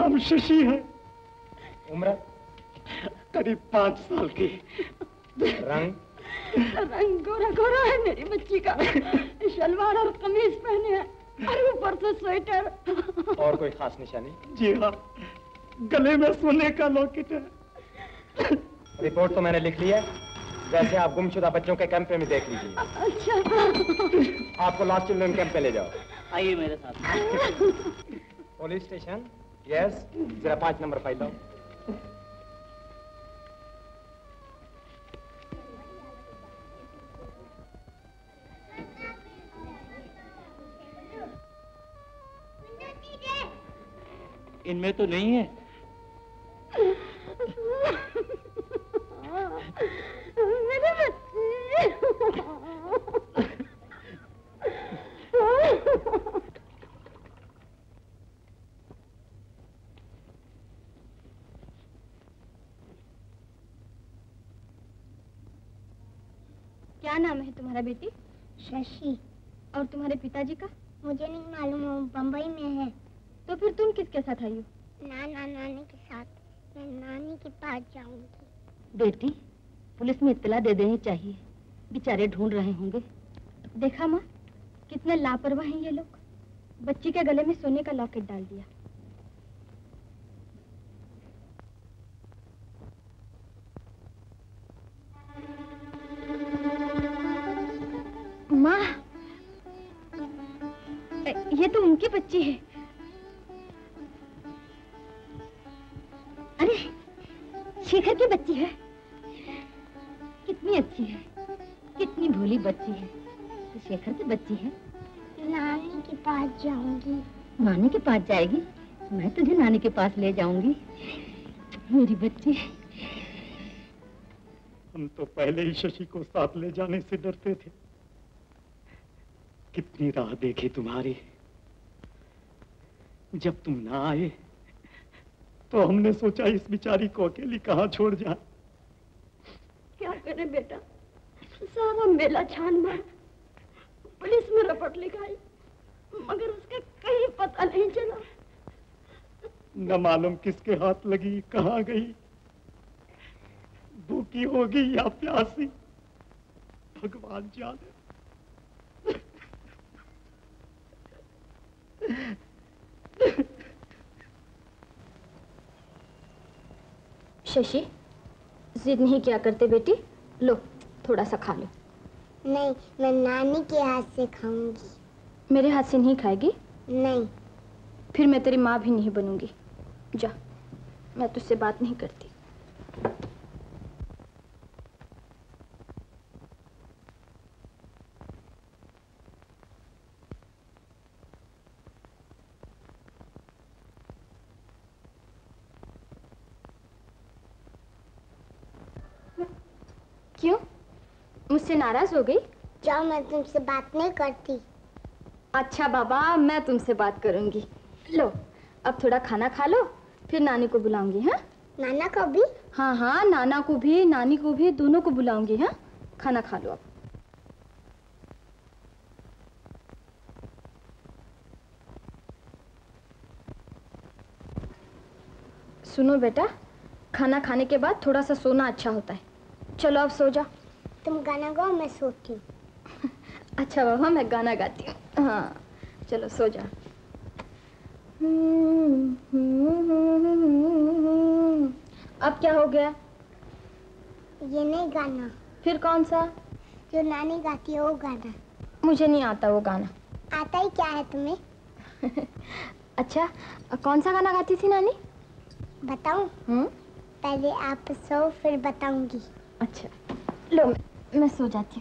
नाम शशि है। उम्र? करीब पाँच साल की। रंग? रंग गोरा गोरा है मेरी बच्ची का। शलवार और कमीज पहने है और ऊपर से स्वेटर। और कोई खास निशानी? जी हाँ गले में सोने का लॉकेट है। रिपोर्ट तो मैंने लिख ली है। वैसे आप गुमशुदा बच्चों के कैंप में देख लीजिए। अच्छा। आपको लास्ट चिल्ड्रन कैंप पे ले जाओ। आइए मेरे साथ। Police station? यस जरा पाँच नंबर फ़ाइल लाओ इनमें तो नहीं है तुम्हारा बेटी? शशि और तुम्हारे पिताजी का? मुझे नहीं मालूम वो बम्बई में है। तो फिर तुम किसके साथ आई हो? नाना नानी के साथ। मैं नानी के पास जाऊँगी। बेटी पुलिस में इतला दे देनी चाहिए। बेचारे ढूंढ रहे होंगे। देखा माँ कितने लापरवाह हैं ये लोग। बच्ची के गले में सोने का लॉकेट डाल दिया। बच्ची है। अरे शेखर की बच्ची है। कितनी अच्छी है कितनी भोली बच्ची है। तो शेखर की बच्ची है। नानी के पास जाऊँगी। नानी के पास जाएगी? मैं तुझे नानी के पास ले जाऊँगी। मेरी बच्ची। हम तो पहले ही शशि को साथ ले जाने से डरते थे। कितनी राह देखी तुम्हारी। जब तुम ना आए तो हमने सोचा इस बिचारी को अकेली कहा छोड़ जाए? क्या करें बेटा? सारा मेला छान मार पुलिस में रपट लिखाई मगर उसका कहीं पता नहीं चला। न मालूम किसके हाथ लगी कहाँ गई। भूखी होगी या प्यासी भगवान जाने। शशि जिद नहीं किया करते बेटी? लो थोड़ा सा खा लो। नहीं मैं नानी के हाथ से खाऊँगी। मेरे हाथ से नहीं खाएगी? नहीं। फिर मैं तेरी माँ भी नहीं बनूँगी। जा मैं तुझसे बात नहीं करती क्यों मुझसे नाराज़ हो गई? जाओ मैं तुमसे बात नहीं करती। अच्छा बाबा मैं तुमसे बात करूँगी। लो अब थोड़ा खाना खा लो फिर नानी को बुलाऊँगी हाँ? नाना को भी? हाँ हाँ नाना को भी नानी को भी दोनों को बुलाऊँगी हाँ? खाना खा लो अब। सुनो बेटा खाना खाने के बाद थोड़ा सा सोना अच्छा होता है। चलो अब सो जा तुम गाना गाओ मैं सोती हूँ। अच्छा बाबा मैं गाना गाती हूँ। हाँ चलो सो जा। अब क्या हो गया? ये नहीं गाना। फिर कौन सा? जो नानी गाती है वो गाना। मुझे नहीं आता वो गाना। आता ही क्या है तुम्हें? अच्छा कौन सा गाना गाती थी नानी? बताऊँ? हम्म? पहले आप सो फिर बताऊँगी। अच्छा लो मैं, मैं सो जाती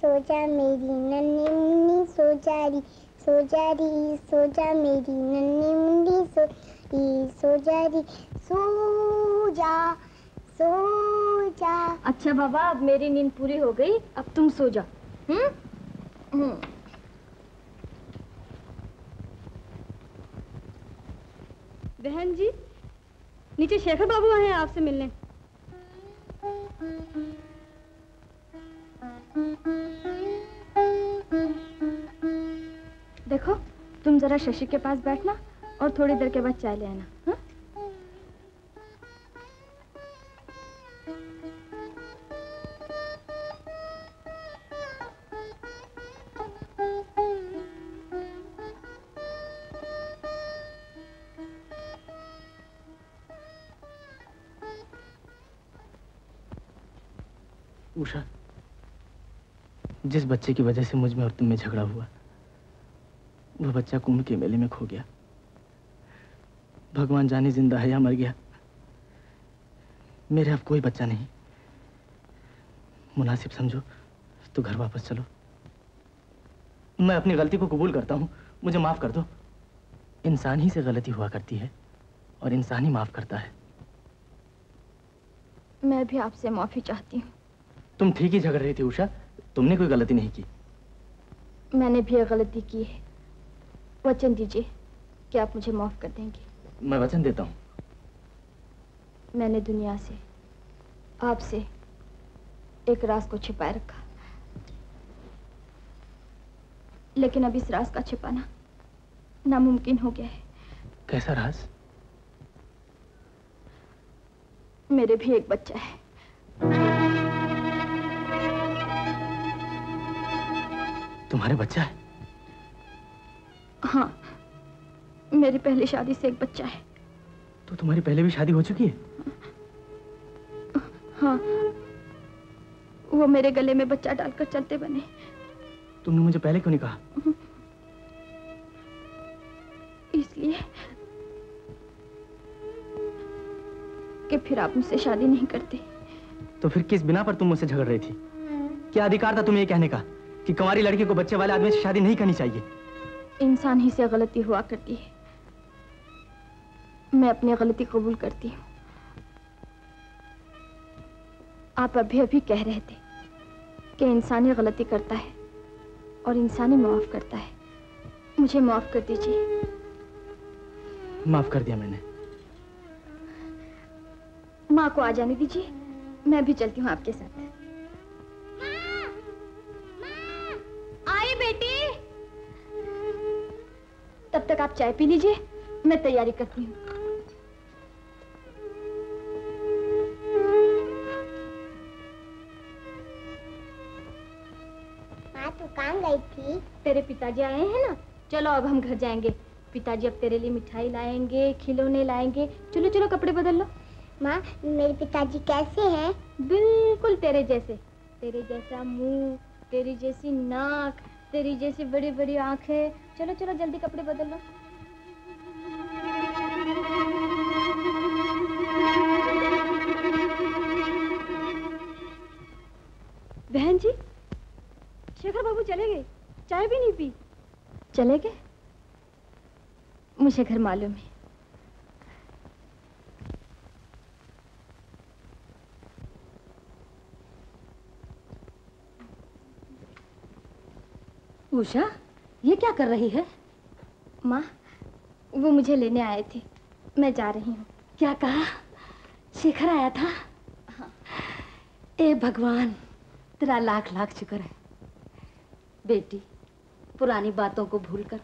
सो जा मेरी नन्ही मुन्नी सो जा री सो जा री सो जा मेरी नन्ही मुन्नी सो री सो जा री सो जा सो जा। अच्छा बाबा अब मेरी नींद पूरी हो गई अब तुम सो जा हम्म? हम्म। बहन जी नीचे शेखर बाबू आए हैं आपसे मिलने। देखो, तुम जरा शशि के पास बैठना और थोड़ी देर के बाद चाय ले आना हाँ? उषा जिस बच्चे की वजह से मुझमें और तुम में झगड़ा हुआ वो बच्चा कुंभ के मेले में खो गया। भगवान जाने ज़िंदा है या मर गया मेरे अब कोई बच्चा नहीं। मुनासिब समझो तो घर वापस चलो। मैं अपनी गलती को कबूल करता हूँ मुझे माफ़ कर दो। इंसान ही से गलती हुआ करती है और इंसान ही माफ़ करता है। मैं भी आपसे माफ़ी चाहती हूँ। तुम ठीक ही झगड़ रही थी उषा। तुमने कोई गलती नहीं की। मैंने भी गलती की है। वचन दीजिए कि आप मुझे माफ़ कर देंगे। मैं वचन देता हूँ। मैंने दुनिया से आपसे एक राज को छिपाए रखा। लेकिन अब इस राज का छिपाना नामुमकिन हो गया है। कैसा राज? मेरे भी एक बच्चा है। तुम्हारे बच्चा है? हाँ मेरी पहली शादी से एक बच्चा है। तो तुम्हारी पहले भी शादी हो चुकी है? हाँ वो मेरे गले में बच्चा डालकर चलते बने। तुमने मुझे पहले क्यों नहीं कहा? इसलिए कि फिर आप मुझसे शादी नहीं करते। तो फिर किस बिना पर तुम मुझसे झगड़ रही थी? क्या अधिकार था तुम्हें ये कहने का? कि कुंवारी लड़की को बच्चे वाले आदमी से शादी नहीं करनी चाहिए। इंसान ही से गलती हुआ करती है। मैं अपनी गलती कबूल करती हूँ। आप अभी अभी कह रहे थे कि इंसान ही गलती करता है और इंसान ही माफ़ करता है। मुझे माफ़ कर दीजिए। माफ़ कर दिया मैंने। माँ को आ जाने दीजिए। मैं भी चलती हूँ आपके साथ। आई बेटी। तब तक आप चाय पी लीजिए मैं तैयारी करती हूँ। माँ गई थी? तेरे पिताजी आए हैं ना? चलो अब हम घर जाएँगे। पिताजी अब तेरे लिए मिठाई लाएँगे खिलौने लाएँगे। चलो चलो कपड़े बदल लो। माँ मेरे पिताजी कैसे हैं? बिल्कुल तेरे जैसे। तेरे जैसा मुँह तेरी जैसी नाक तेरी जैसी बड़ी बड़ी आँखें। चलो चलो, जल्दी कपड़े बदल लो। बहन जी, शेखर बाबू चले गए। चाय भी नहीं पी। चले गए? मुझे घर मालूम है। उषा ये क्या कर रही है? माँ वो मुझे लेने आए थे। मैं जा रही हूँ। क्या कहा? शेखर आया था? ए भगवान तेरा लाख लाख शुक्र है। बेटी पुरानी बातों को भूलकर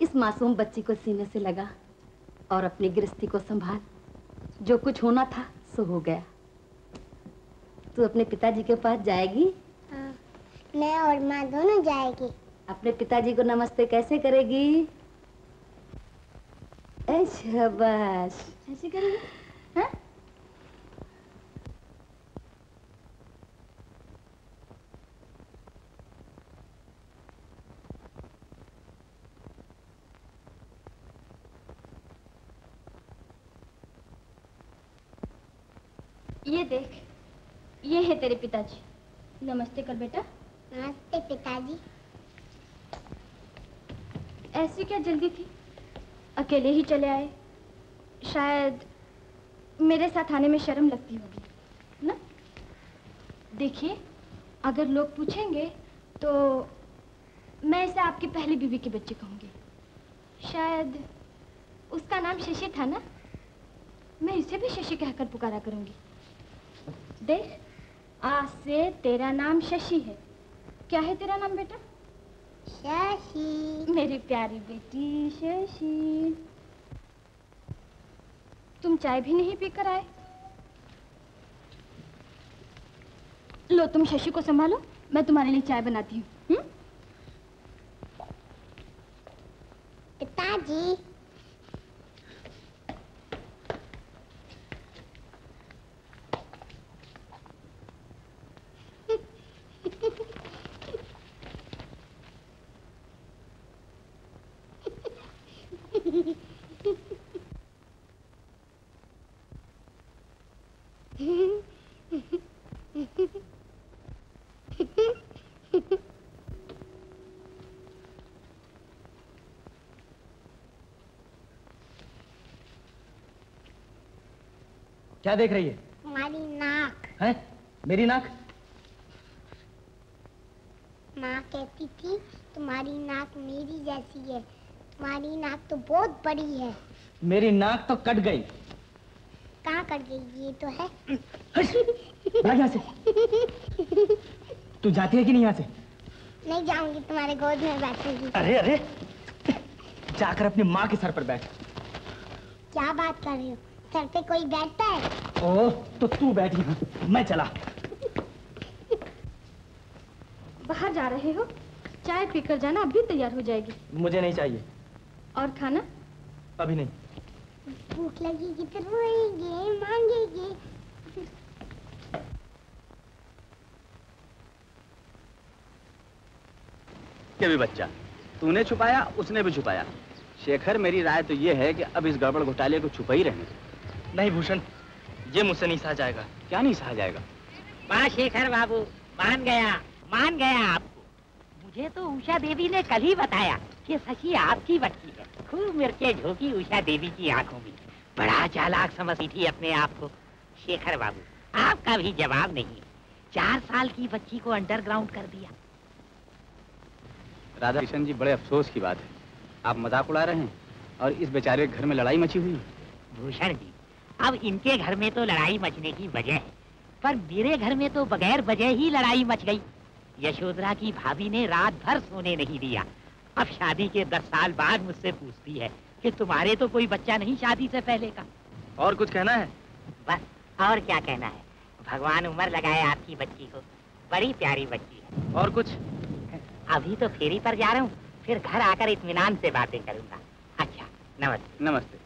इस मासूम बच्ची को सीने से लगा और अपनी गृहस्थी को संभाल। जो कुछ होना था सो हो गया। तू अपने पिताजी के पास जाएगी? हाँ, मैं और माँ दोनों जाएगी। अपने पिताजी को नमस्ते कैसे करेगी? ऐ शाबाश। ऐसे करेंगे? हाँ? ये देख ये है तेरे पिताजी। नमस्ते कर बेटा। नमस्ते पिताजी। ऐसी क्या जल्दी थी? अकेले ही चले आए? शायद मेरे साथ आने में शर्म लगती होगी, ना? देखिए, अगर लोग पूछेंगे तो मैं इसे आपकी पहली बीवी के बच्चे कहूँगी। शायद उसका नाम शशि था ना? मैं इसे भी शशि कहकर पुकारा करूँगी। देख, आज से तेरा नाम शशि है। क्या है तेरा नाम बेटा? शशि। मेरी प्यारी बेटी शशि। तुम चाय भी नहीं पीकर आए? लो तुम शशि को संभालो। मैं तुम्हारे लिए चाय बनाती हूँ। हम्म? पिताजी। क्या देख रही है? तुम्हारी नाक। हैं? मेरी नाक? माँ कहती थी तुम्हारी नाक मेरी जैसी है। तुम्हारी नाक तो बहुत बड़ी है। मेरी नाक तो कट गई। कहाँ कर गई? ये तो है। यहाँ से। तू जाती है कि नहीं यहाँ से? नहीं जाऊँगी तुम्हारे गोद में बैठूँगी। अरे अरे! जाकर अपनी माँ के सर पर बैठ। क्या बात कर रहे हो? सर पे कोई बैठता है? ओह तो तू बैठी हाँ, मैं चला। बाहर जा रहे हो? चाय पीकर जाना अभी तैयार हो जाएगी। मुझे नहीं चाहिए। और खाना? अभी नहीं। भूख लगेगी तो रोएँगे मांगेंगे। के भी बच्चा तूने छुपाया उसने भी छुपाया। शेखर मेरी राय तो ये है कि अब इस गड़बड़ घोटाले को छुपा ही रहने दे। नहीं भूषण। ये मुझसे नहीं सहा जाएगा। क्या नहीं सहा जाएगा? वाह शेखर बाबू मान गया मान गया आपको। मुझे तो उषा देवी ने कल ही बताया कि शशि आपकी बच्ची है। खूब मिर्चे झोंकी उषा देवी की आँखों में। बड़ा चालाक समझती थी अपने आप को। शेखर बाबू आपका भी जवाब नहीं। चार साल की बच्ची को अंडरग्राउंड कर दिया। राधा किशन जी बड़े अफसोस की बात है। आप मज़ाक उड़ा रहे हैं और इस बेचारे के घर में लड़ाई मची हुई है। भूषण जी अब इनके घर में तो लड़ाई मचने की वजह है। पर मेरे घर में तो बगैर वजह ही लड़ाई मच गई। यशोधरा की भाभी ने रात भर सोने नहीं दिया। अब शादी के दस साल बाद मुझसे पूछती है कि तुम्हारे तो कोई बच्चा नहीं शादी से पहले का। और कुछ कहना है? बस और क्या कहना है? भगवान उम्र लगाए आपकी बच्ची को। बड़ी प्यारी बच्ची है। और कुछ? अभी तो फेरी पर जा रहा हूँ। फिर घर आकर इतमान से बातें करूँगा। अच्छा नमस्ते। नमस्ते।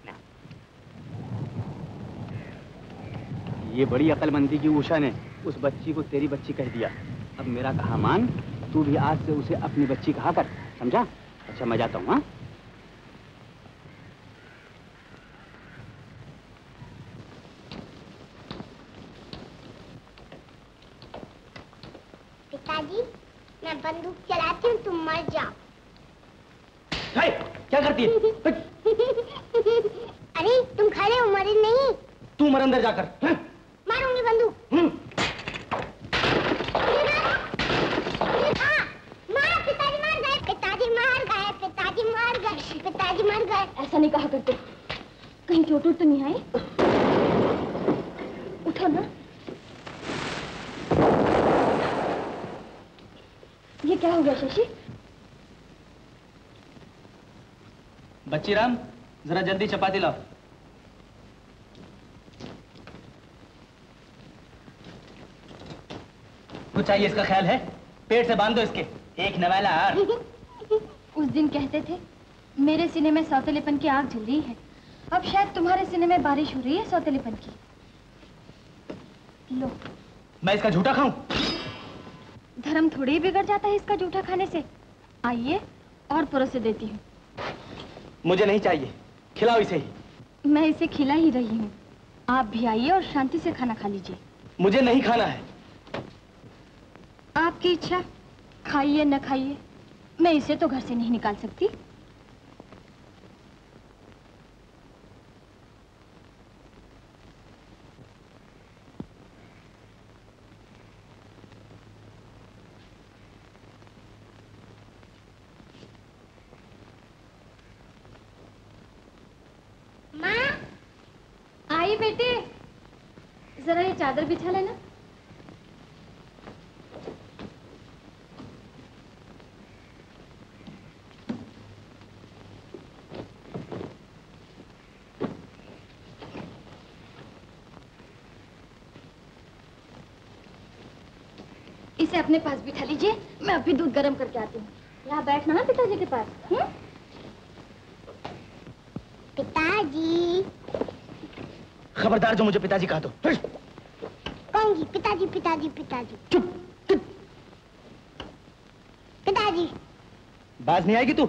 ये बड़ी अकलमंदी की उषा ने उस बच्ची को तेरी बच्ची कह दिया। अब मेरा कहा मान तू भी आज से उसे अपनी बच्ची कहा कर समझा? अच्छा मैं जाता हूँ हाँ? पिताजी मैं बंदूक चलाती हूँ तुम मर जाओ। हाय, क्या करती है? अरे तुम खड़े हो मरे नहीं। तू मर अंदर जाकर हैं? मारूँगी बंदूक मार पिताजी मार गए पिताजी मार गए पिताजी मार गए पिताजी मर गए ऐसा नहीं कहा करते कहीं चोट उठ तो नहीं आए उठो ना ये क्या हो गया शशि बच्ची राम जरा जल्दी चपाती लाओ कुछ चाहिए इसका ख्याल है? पेट से बाँध दो इसके। एक नवाला उस दिन कहते थे मेरे सीने में सौतेलेपन की आग जल रही है। अब शायद तुम्हारे सीने में बारिश हो रही है सौतेलेपन की। लो। मैं इसका झूठा खाऊं? धर्म थोड़ी ही बिगड़ जाता है इसका झूठा खाने से। आइए और परोसे देती हूँ। मुझे नहीं चाहिए। खिलाओ इसे ही। मैं इसे खिला ही रही हूँ। आप भी आइए और शांति से खाना खा लीजिए। मुझे नहीं खाना है। आपकी इच्छा। खाइए, न खाइए। मैं इसे तो घर से नहीं निकाल सकती। माँ आई बेटे। जरा ये चादर बिछा लेना। अपने पास बिठा लीजिए मैं अभी दूध गर्म करके आती हूँ। यहाँ बैठना है पिताजी के पास हम्म? पिताजी। खबरदार जो मुझे पिताजी कहा तो कहूँगी पिताजी पिताजी पिताजी। चुप पिताजी। बाज नहीं आएगी तू?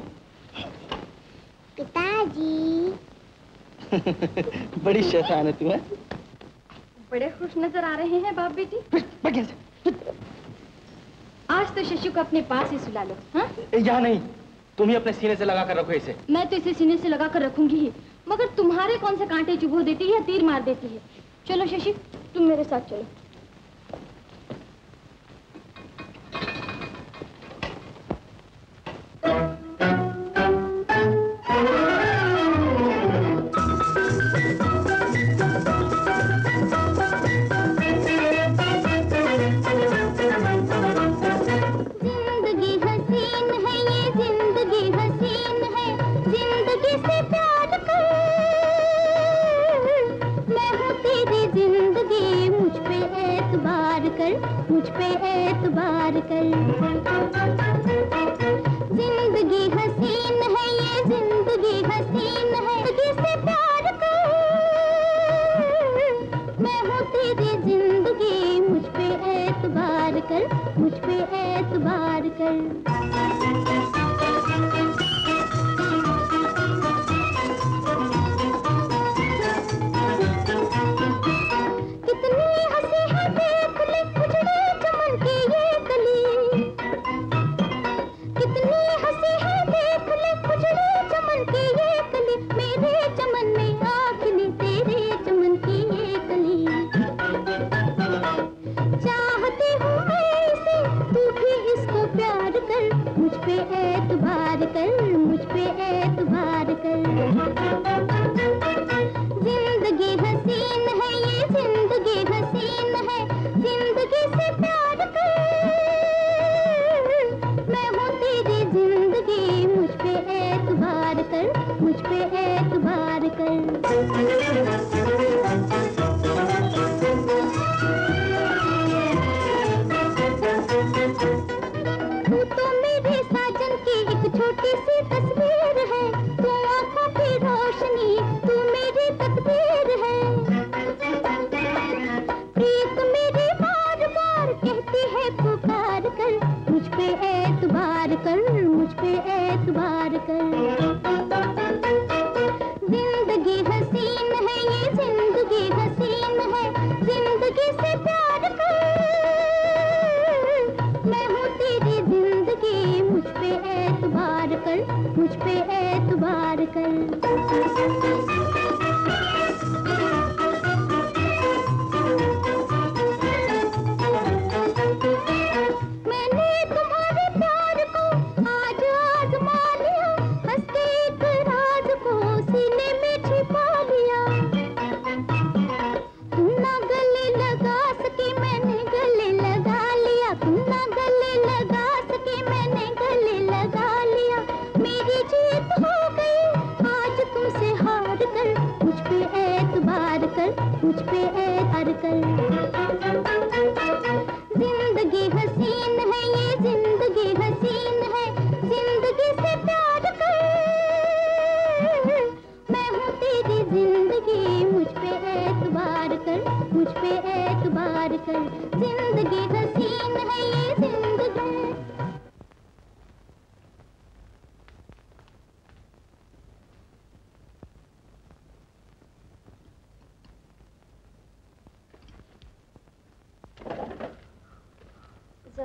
पिताजी। बड़ी शैतान है तू है? बड़े खुश नज़र आ रहे हैं बाप बेटी। आज तो शशु को अपने पास ही सुला लो हाँ? यहाँ नहीं। तुम ही अपने सीने से लगा कर रखो इसे। मैं तो इसे सीने से लगा कर रखूँगी ही मगर तुम्हारे कौन से कांटे चुभो देती है या तीर मार देती है? चलो शशि तुम मेरे साथ चलो।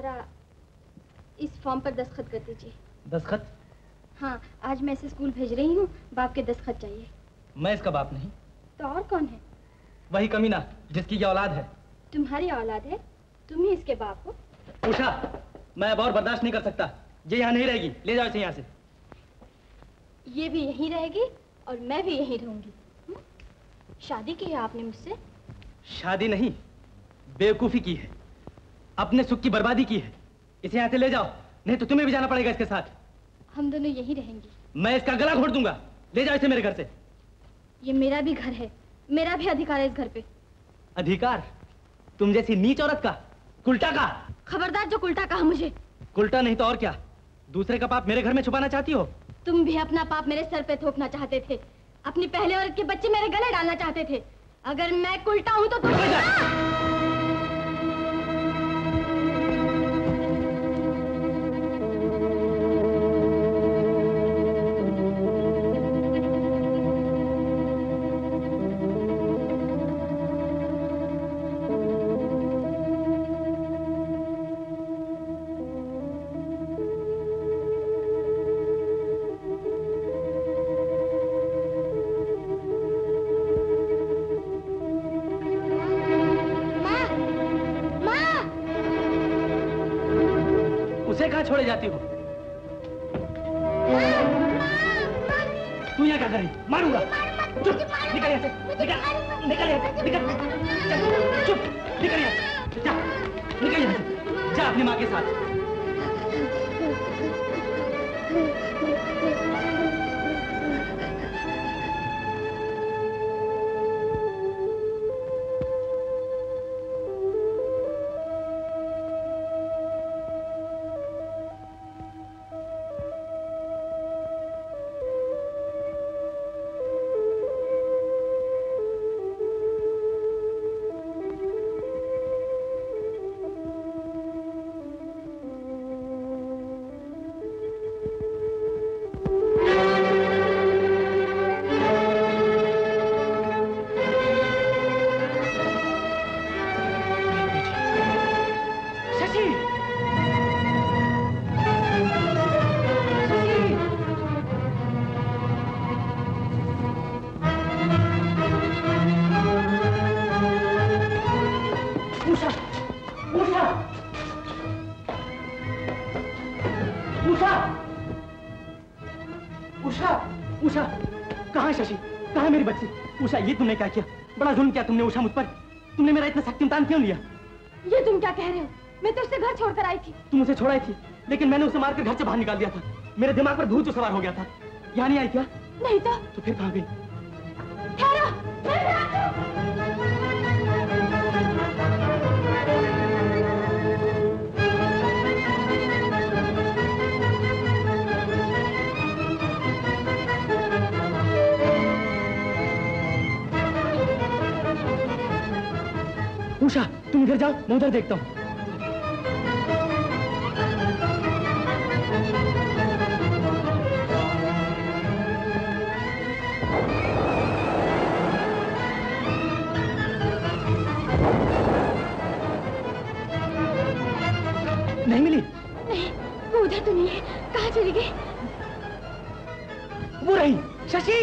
जरा इस फॉर्म पर दस्तखत कर दीजिए। दस्तखत? हाँ आज मैं इसे स्कूल भेज रही हूँ बाप के दस्तखत चाहिए। मैं इसका बाप नहीं। तो और कौन है? वही कमीना जिसकी ये औलाद है। तुम्हारी औलाद है? तुम ही इसके बाप हो। उषा मैं अब और बर्दाश्त नहीं कर सकता। ये यहाँ नहीं रहेगी। ले जाओ इसे यहाँ से। ये भी यहीं रहेगी और मैं भी यहीं रहूँगी। हम्म? शादी की है आपने मुझसे? शादी नहीं बेवकूफ़ी की है। अपने सुख की बर्बादी की है। इसे यहाँ से ले जाओ नहीं तो तुम्हें भी जाना पड़ेगा इसके साथ। हम दोनों यही रहेंगे। मैं इसका गला घोट दूँगा। ले जाओ इसे मेरे घर से। ये मेरा भी घर है। मेरा भी अधिकार है इस घर पे। अधिकार? तुम जैसी नीच औरत का? कुल्टा का? खबरदार जो उल्टा कहा मुझे। कुल्टा नहीं तो और क्या? दूसरे का पाप मेरे घर में छुपाना चाहती हो? तुम भी अपना पाप मेरे सर पे थोपना चाहते थे। अपनी पहले औरत के बच्चे मेरे गले डालना चाहते थे। अगर मैं उल्टा हूँ तो तुम तुमने क्या किया? बड़ा जुल्म किया तुमने उषा मुझ पर। तुमने मेरा इतना सख्त इम्तान क्यों लिया? ये तुम क्या कह रहे हो? मैं तो उससे घर छोड़कर आई थी। तुम उसे छोड़ाई थी लेकिन मैंने उसे मारकर घर से बाहर निकाल दिया था। मेरे दिमाग पर भूत सवार हो गया था। यहाँ नहीं आई क्या? नहीं था तो फिर कहाँ गई? इधर जाओ मैं उधर देखता हूँ। नहीं मिली? नहीं वो उधर तो नहीं है। कहाँ चली गई? वो रही। शशि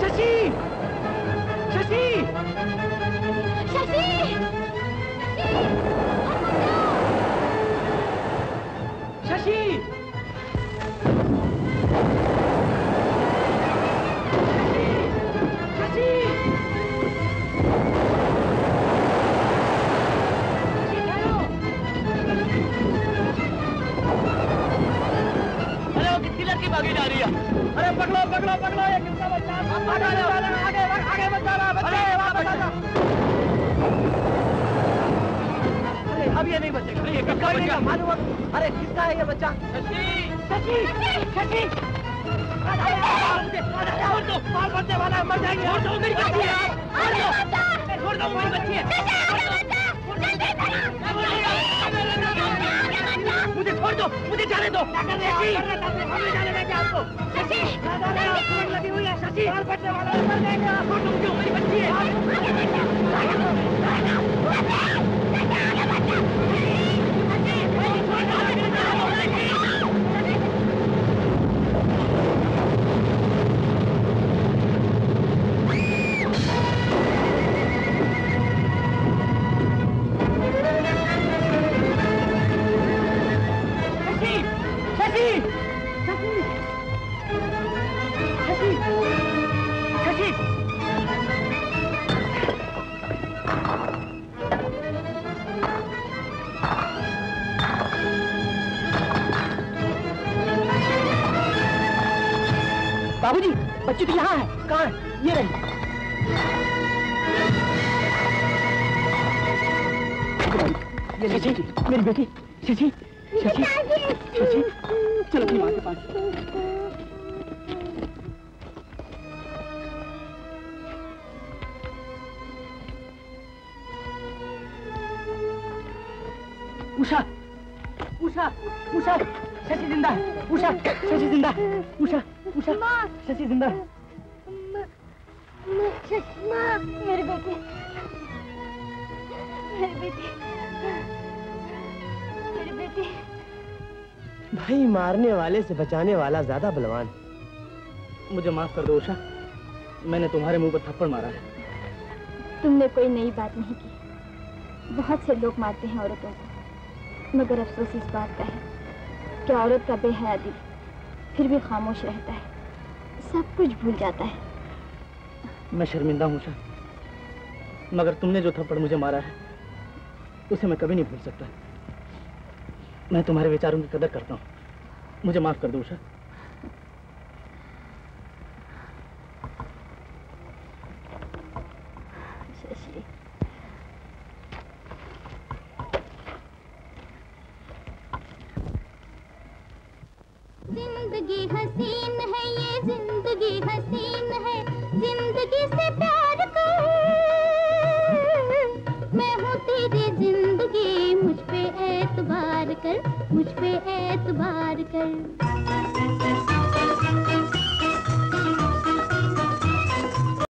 शशि शशि! मुझे जाने दो। शशि। मारने से बचाने वाला ज़्यादा बलवान। है। मुझे माफ़ कर दो उषा। मैंने तुम्हारे मुँह पर थप्पड़ मारा है। तुमने कोई नई बात नहीं की। बहुत से लोग मारते हैं औरतों को। मगर अफसोस इस बात का है कि औरत का बेहया दिल फिर भी खामोश रहता है। सब कुछ भूल जाता है। मैं शर्मिंदा हूँ उषा। मगर तुमने जो थप्पड़ मुझे मारा है उसे मैं कभी नहीं भूल सकता। मैं तुम्हारे विचारों की कदर करता हूँ। मुझे माफ़ कर दो उषा। ज़िंदगी हसीन है, ये ज़िंदगी हसीन है। ज़िंदगी से मैं ज़िंदगी, मुझ पे एतबार कर मुझ पे एतबार कर।